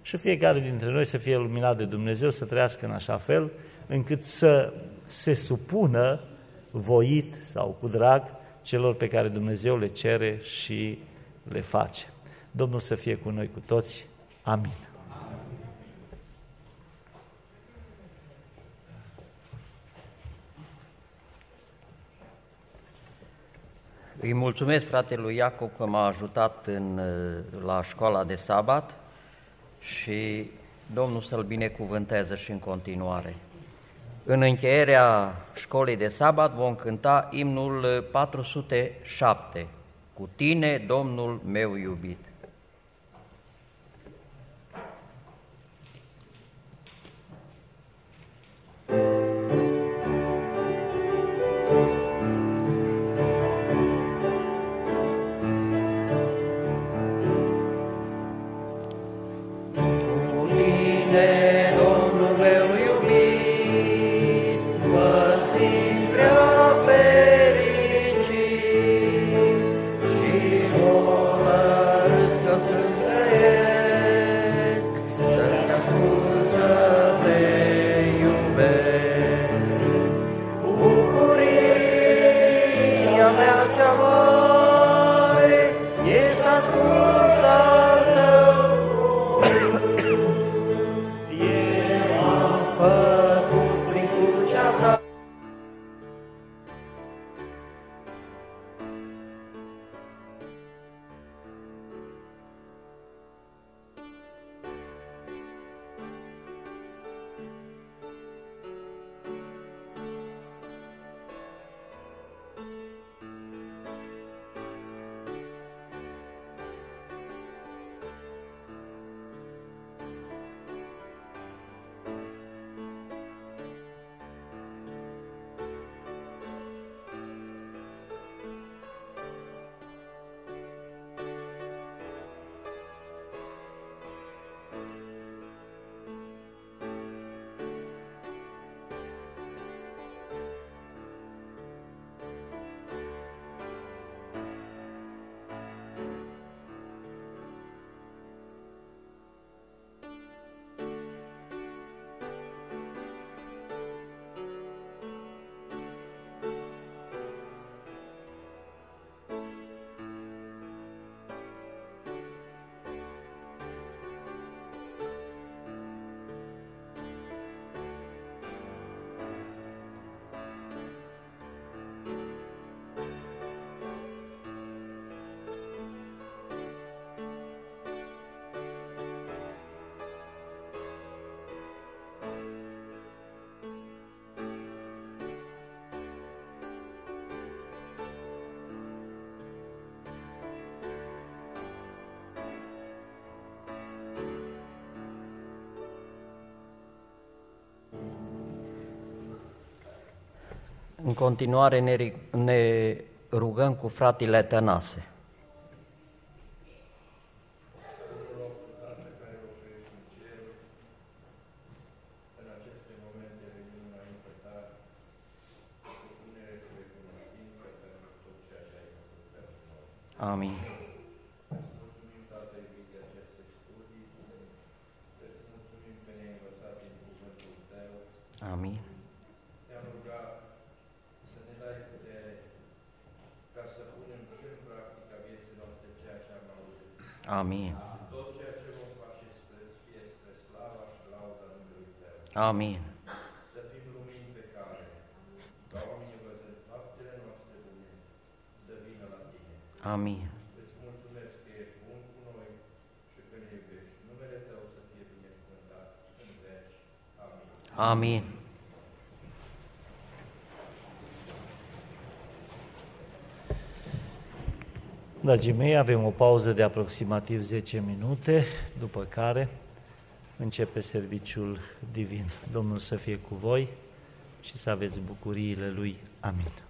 și fiecare dintre noi să fie luminat de Dumnezeu, să trăiască în așa fel încât să se supună voit sau cu drag celor pe care Dumnezeu le cere și le face. Domnul să fie cu noi cu toți. Amin.
Îi mulțumesc fratelui Iacob că m-a ajutat în, la școala de sabat și Domnul să-l binecuvânteze și în continuare. În încheierea școlii de sabat vom cânta imnul 407, Cu tine, Domnul meu iubit. În continuare ne, ri- ne rugăm cu fratele Tănase.
Domnul nostru, Tată care locuiești în cer, în aceste momente venim înainte ta, cu punere cu recunoștință pentru tot ceea ce ai făcut pentru noi.
Amin.
Îți mulțumim, Tată, iubit de aceste studii, îți mulțumim că ne-ai învățat din cuvântul Tău,
Amin.
te-am rugat să ne dai putere ca să punem și în practică vieții noastre ceea ce am auzit.
Amin.
Tot ceea ce vom face spre, fie spre slava și lauda numelui Tău.
Amin.
Să fim lumini pe care, ca oamenii văzând faptele noastre bune, să vină la Tine.
Amin.
Îți mulțumesc că ești bun cu noi și că ne iubești. Numele Tău să fie binecuvântat în veci. Amin.
Amin.
Dragii mei, avem o pauză de aproximativ 10 minute, după care începe serviciul divin. Domnul să fie cu voi și să aveți bucuriile Lui. Amin.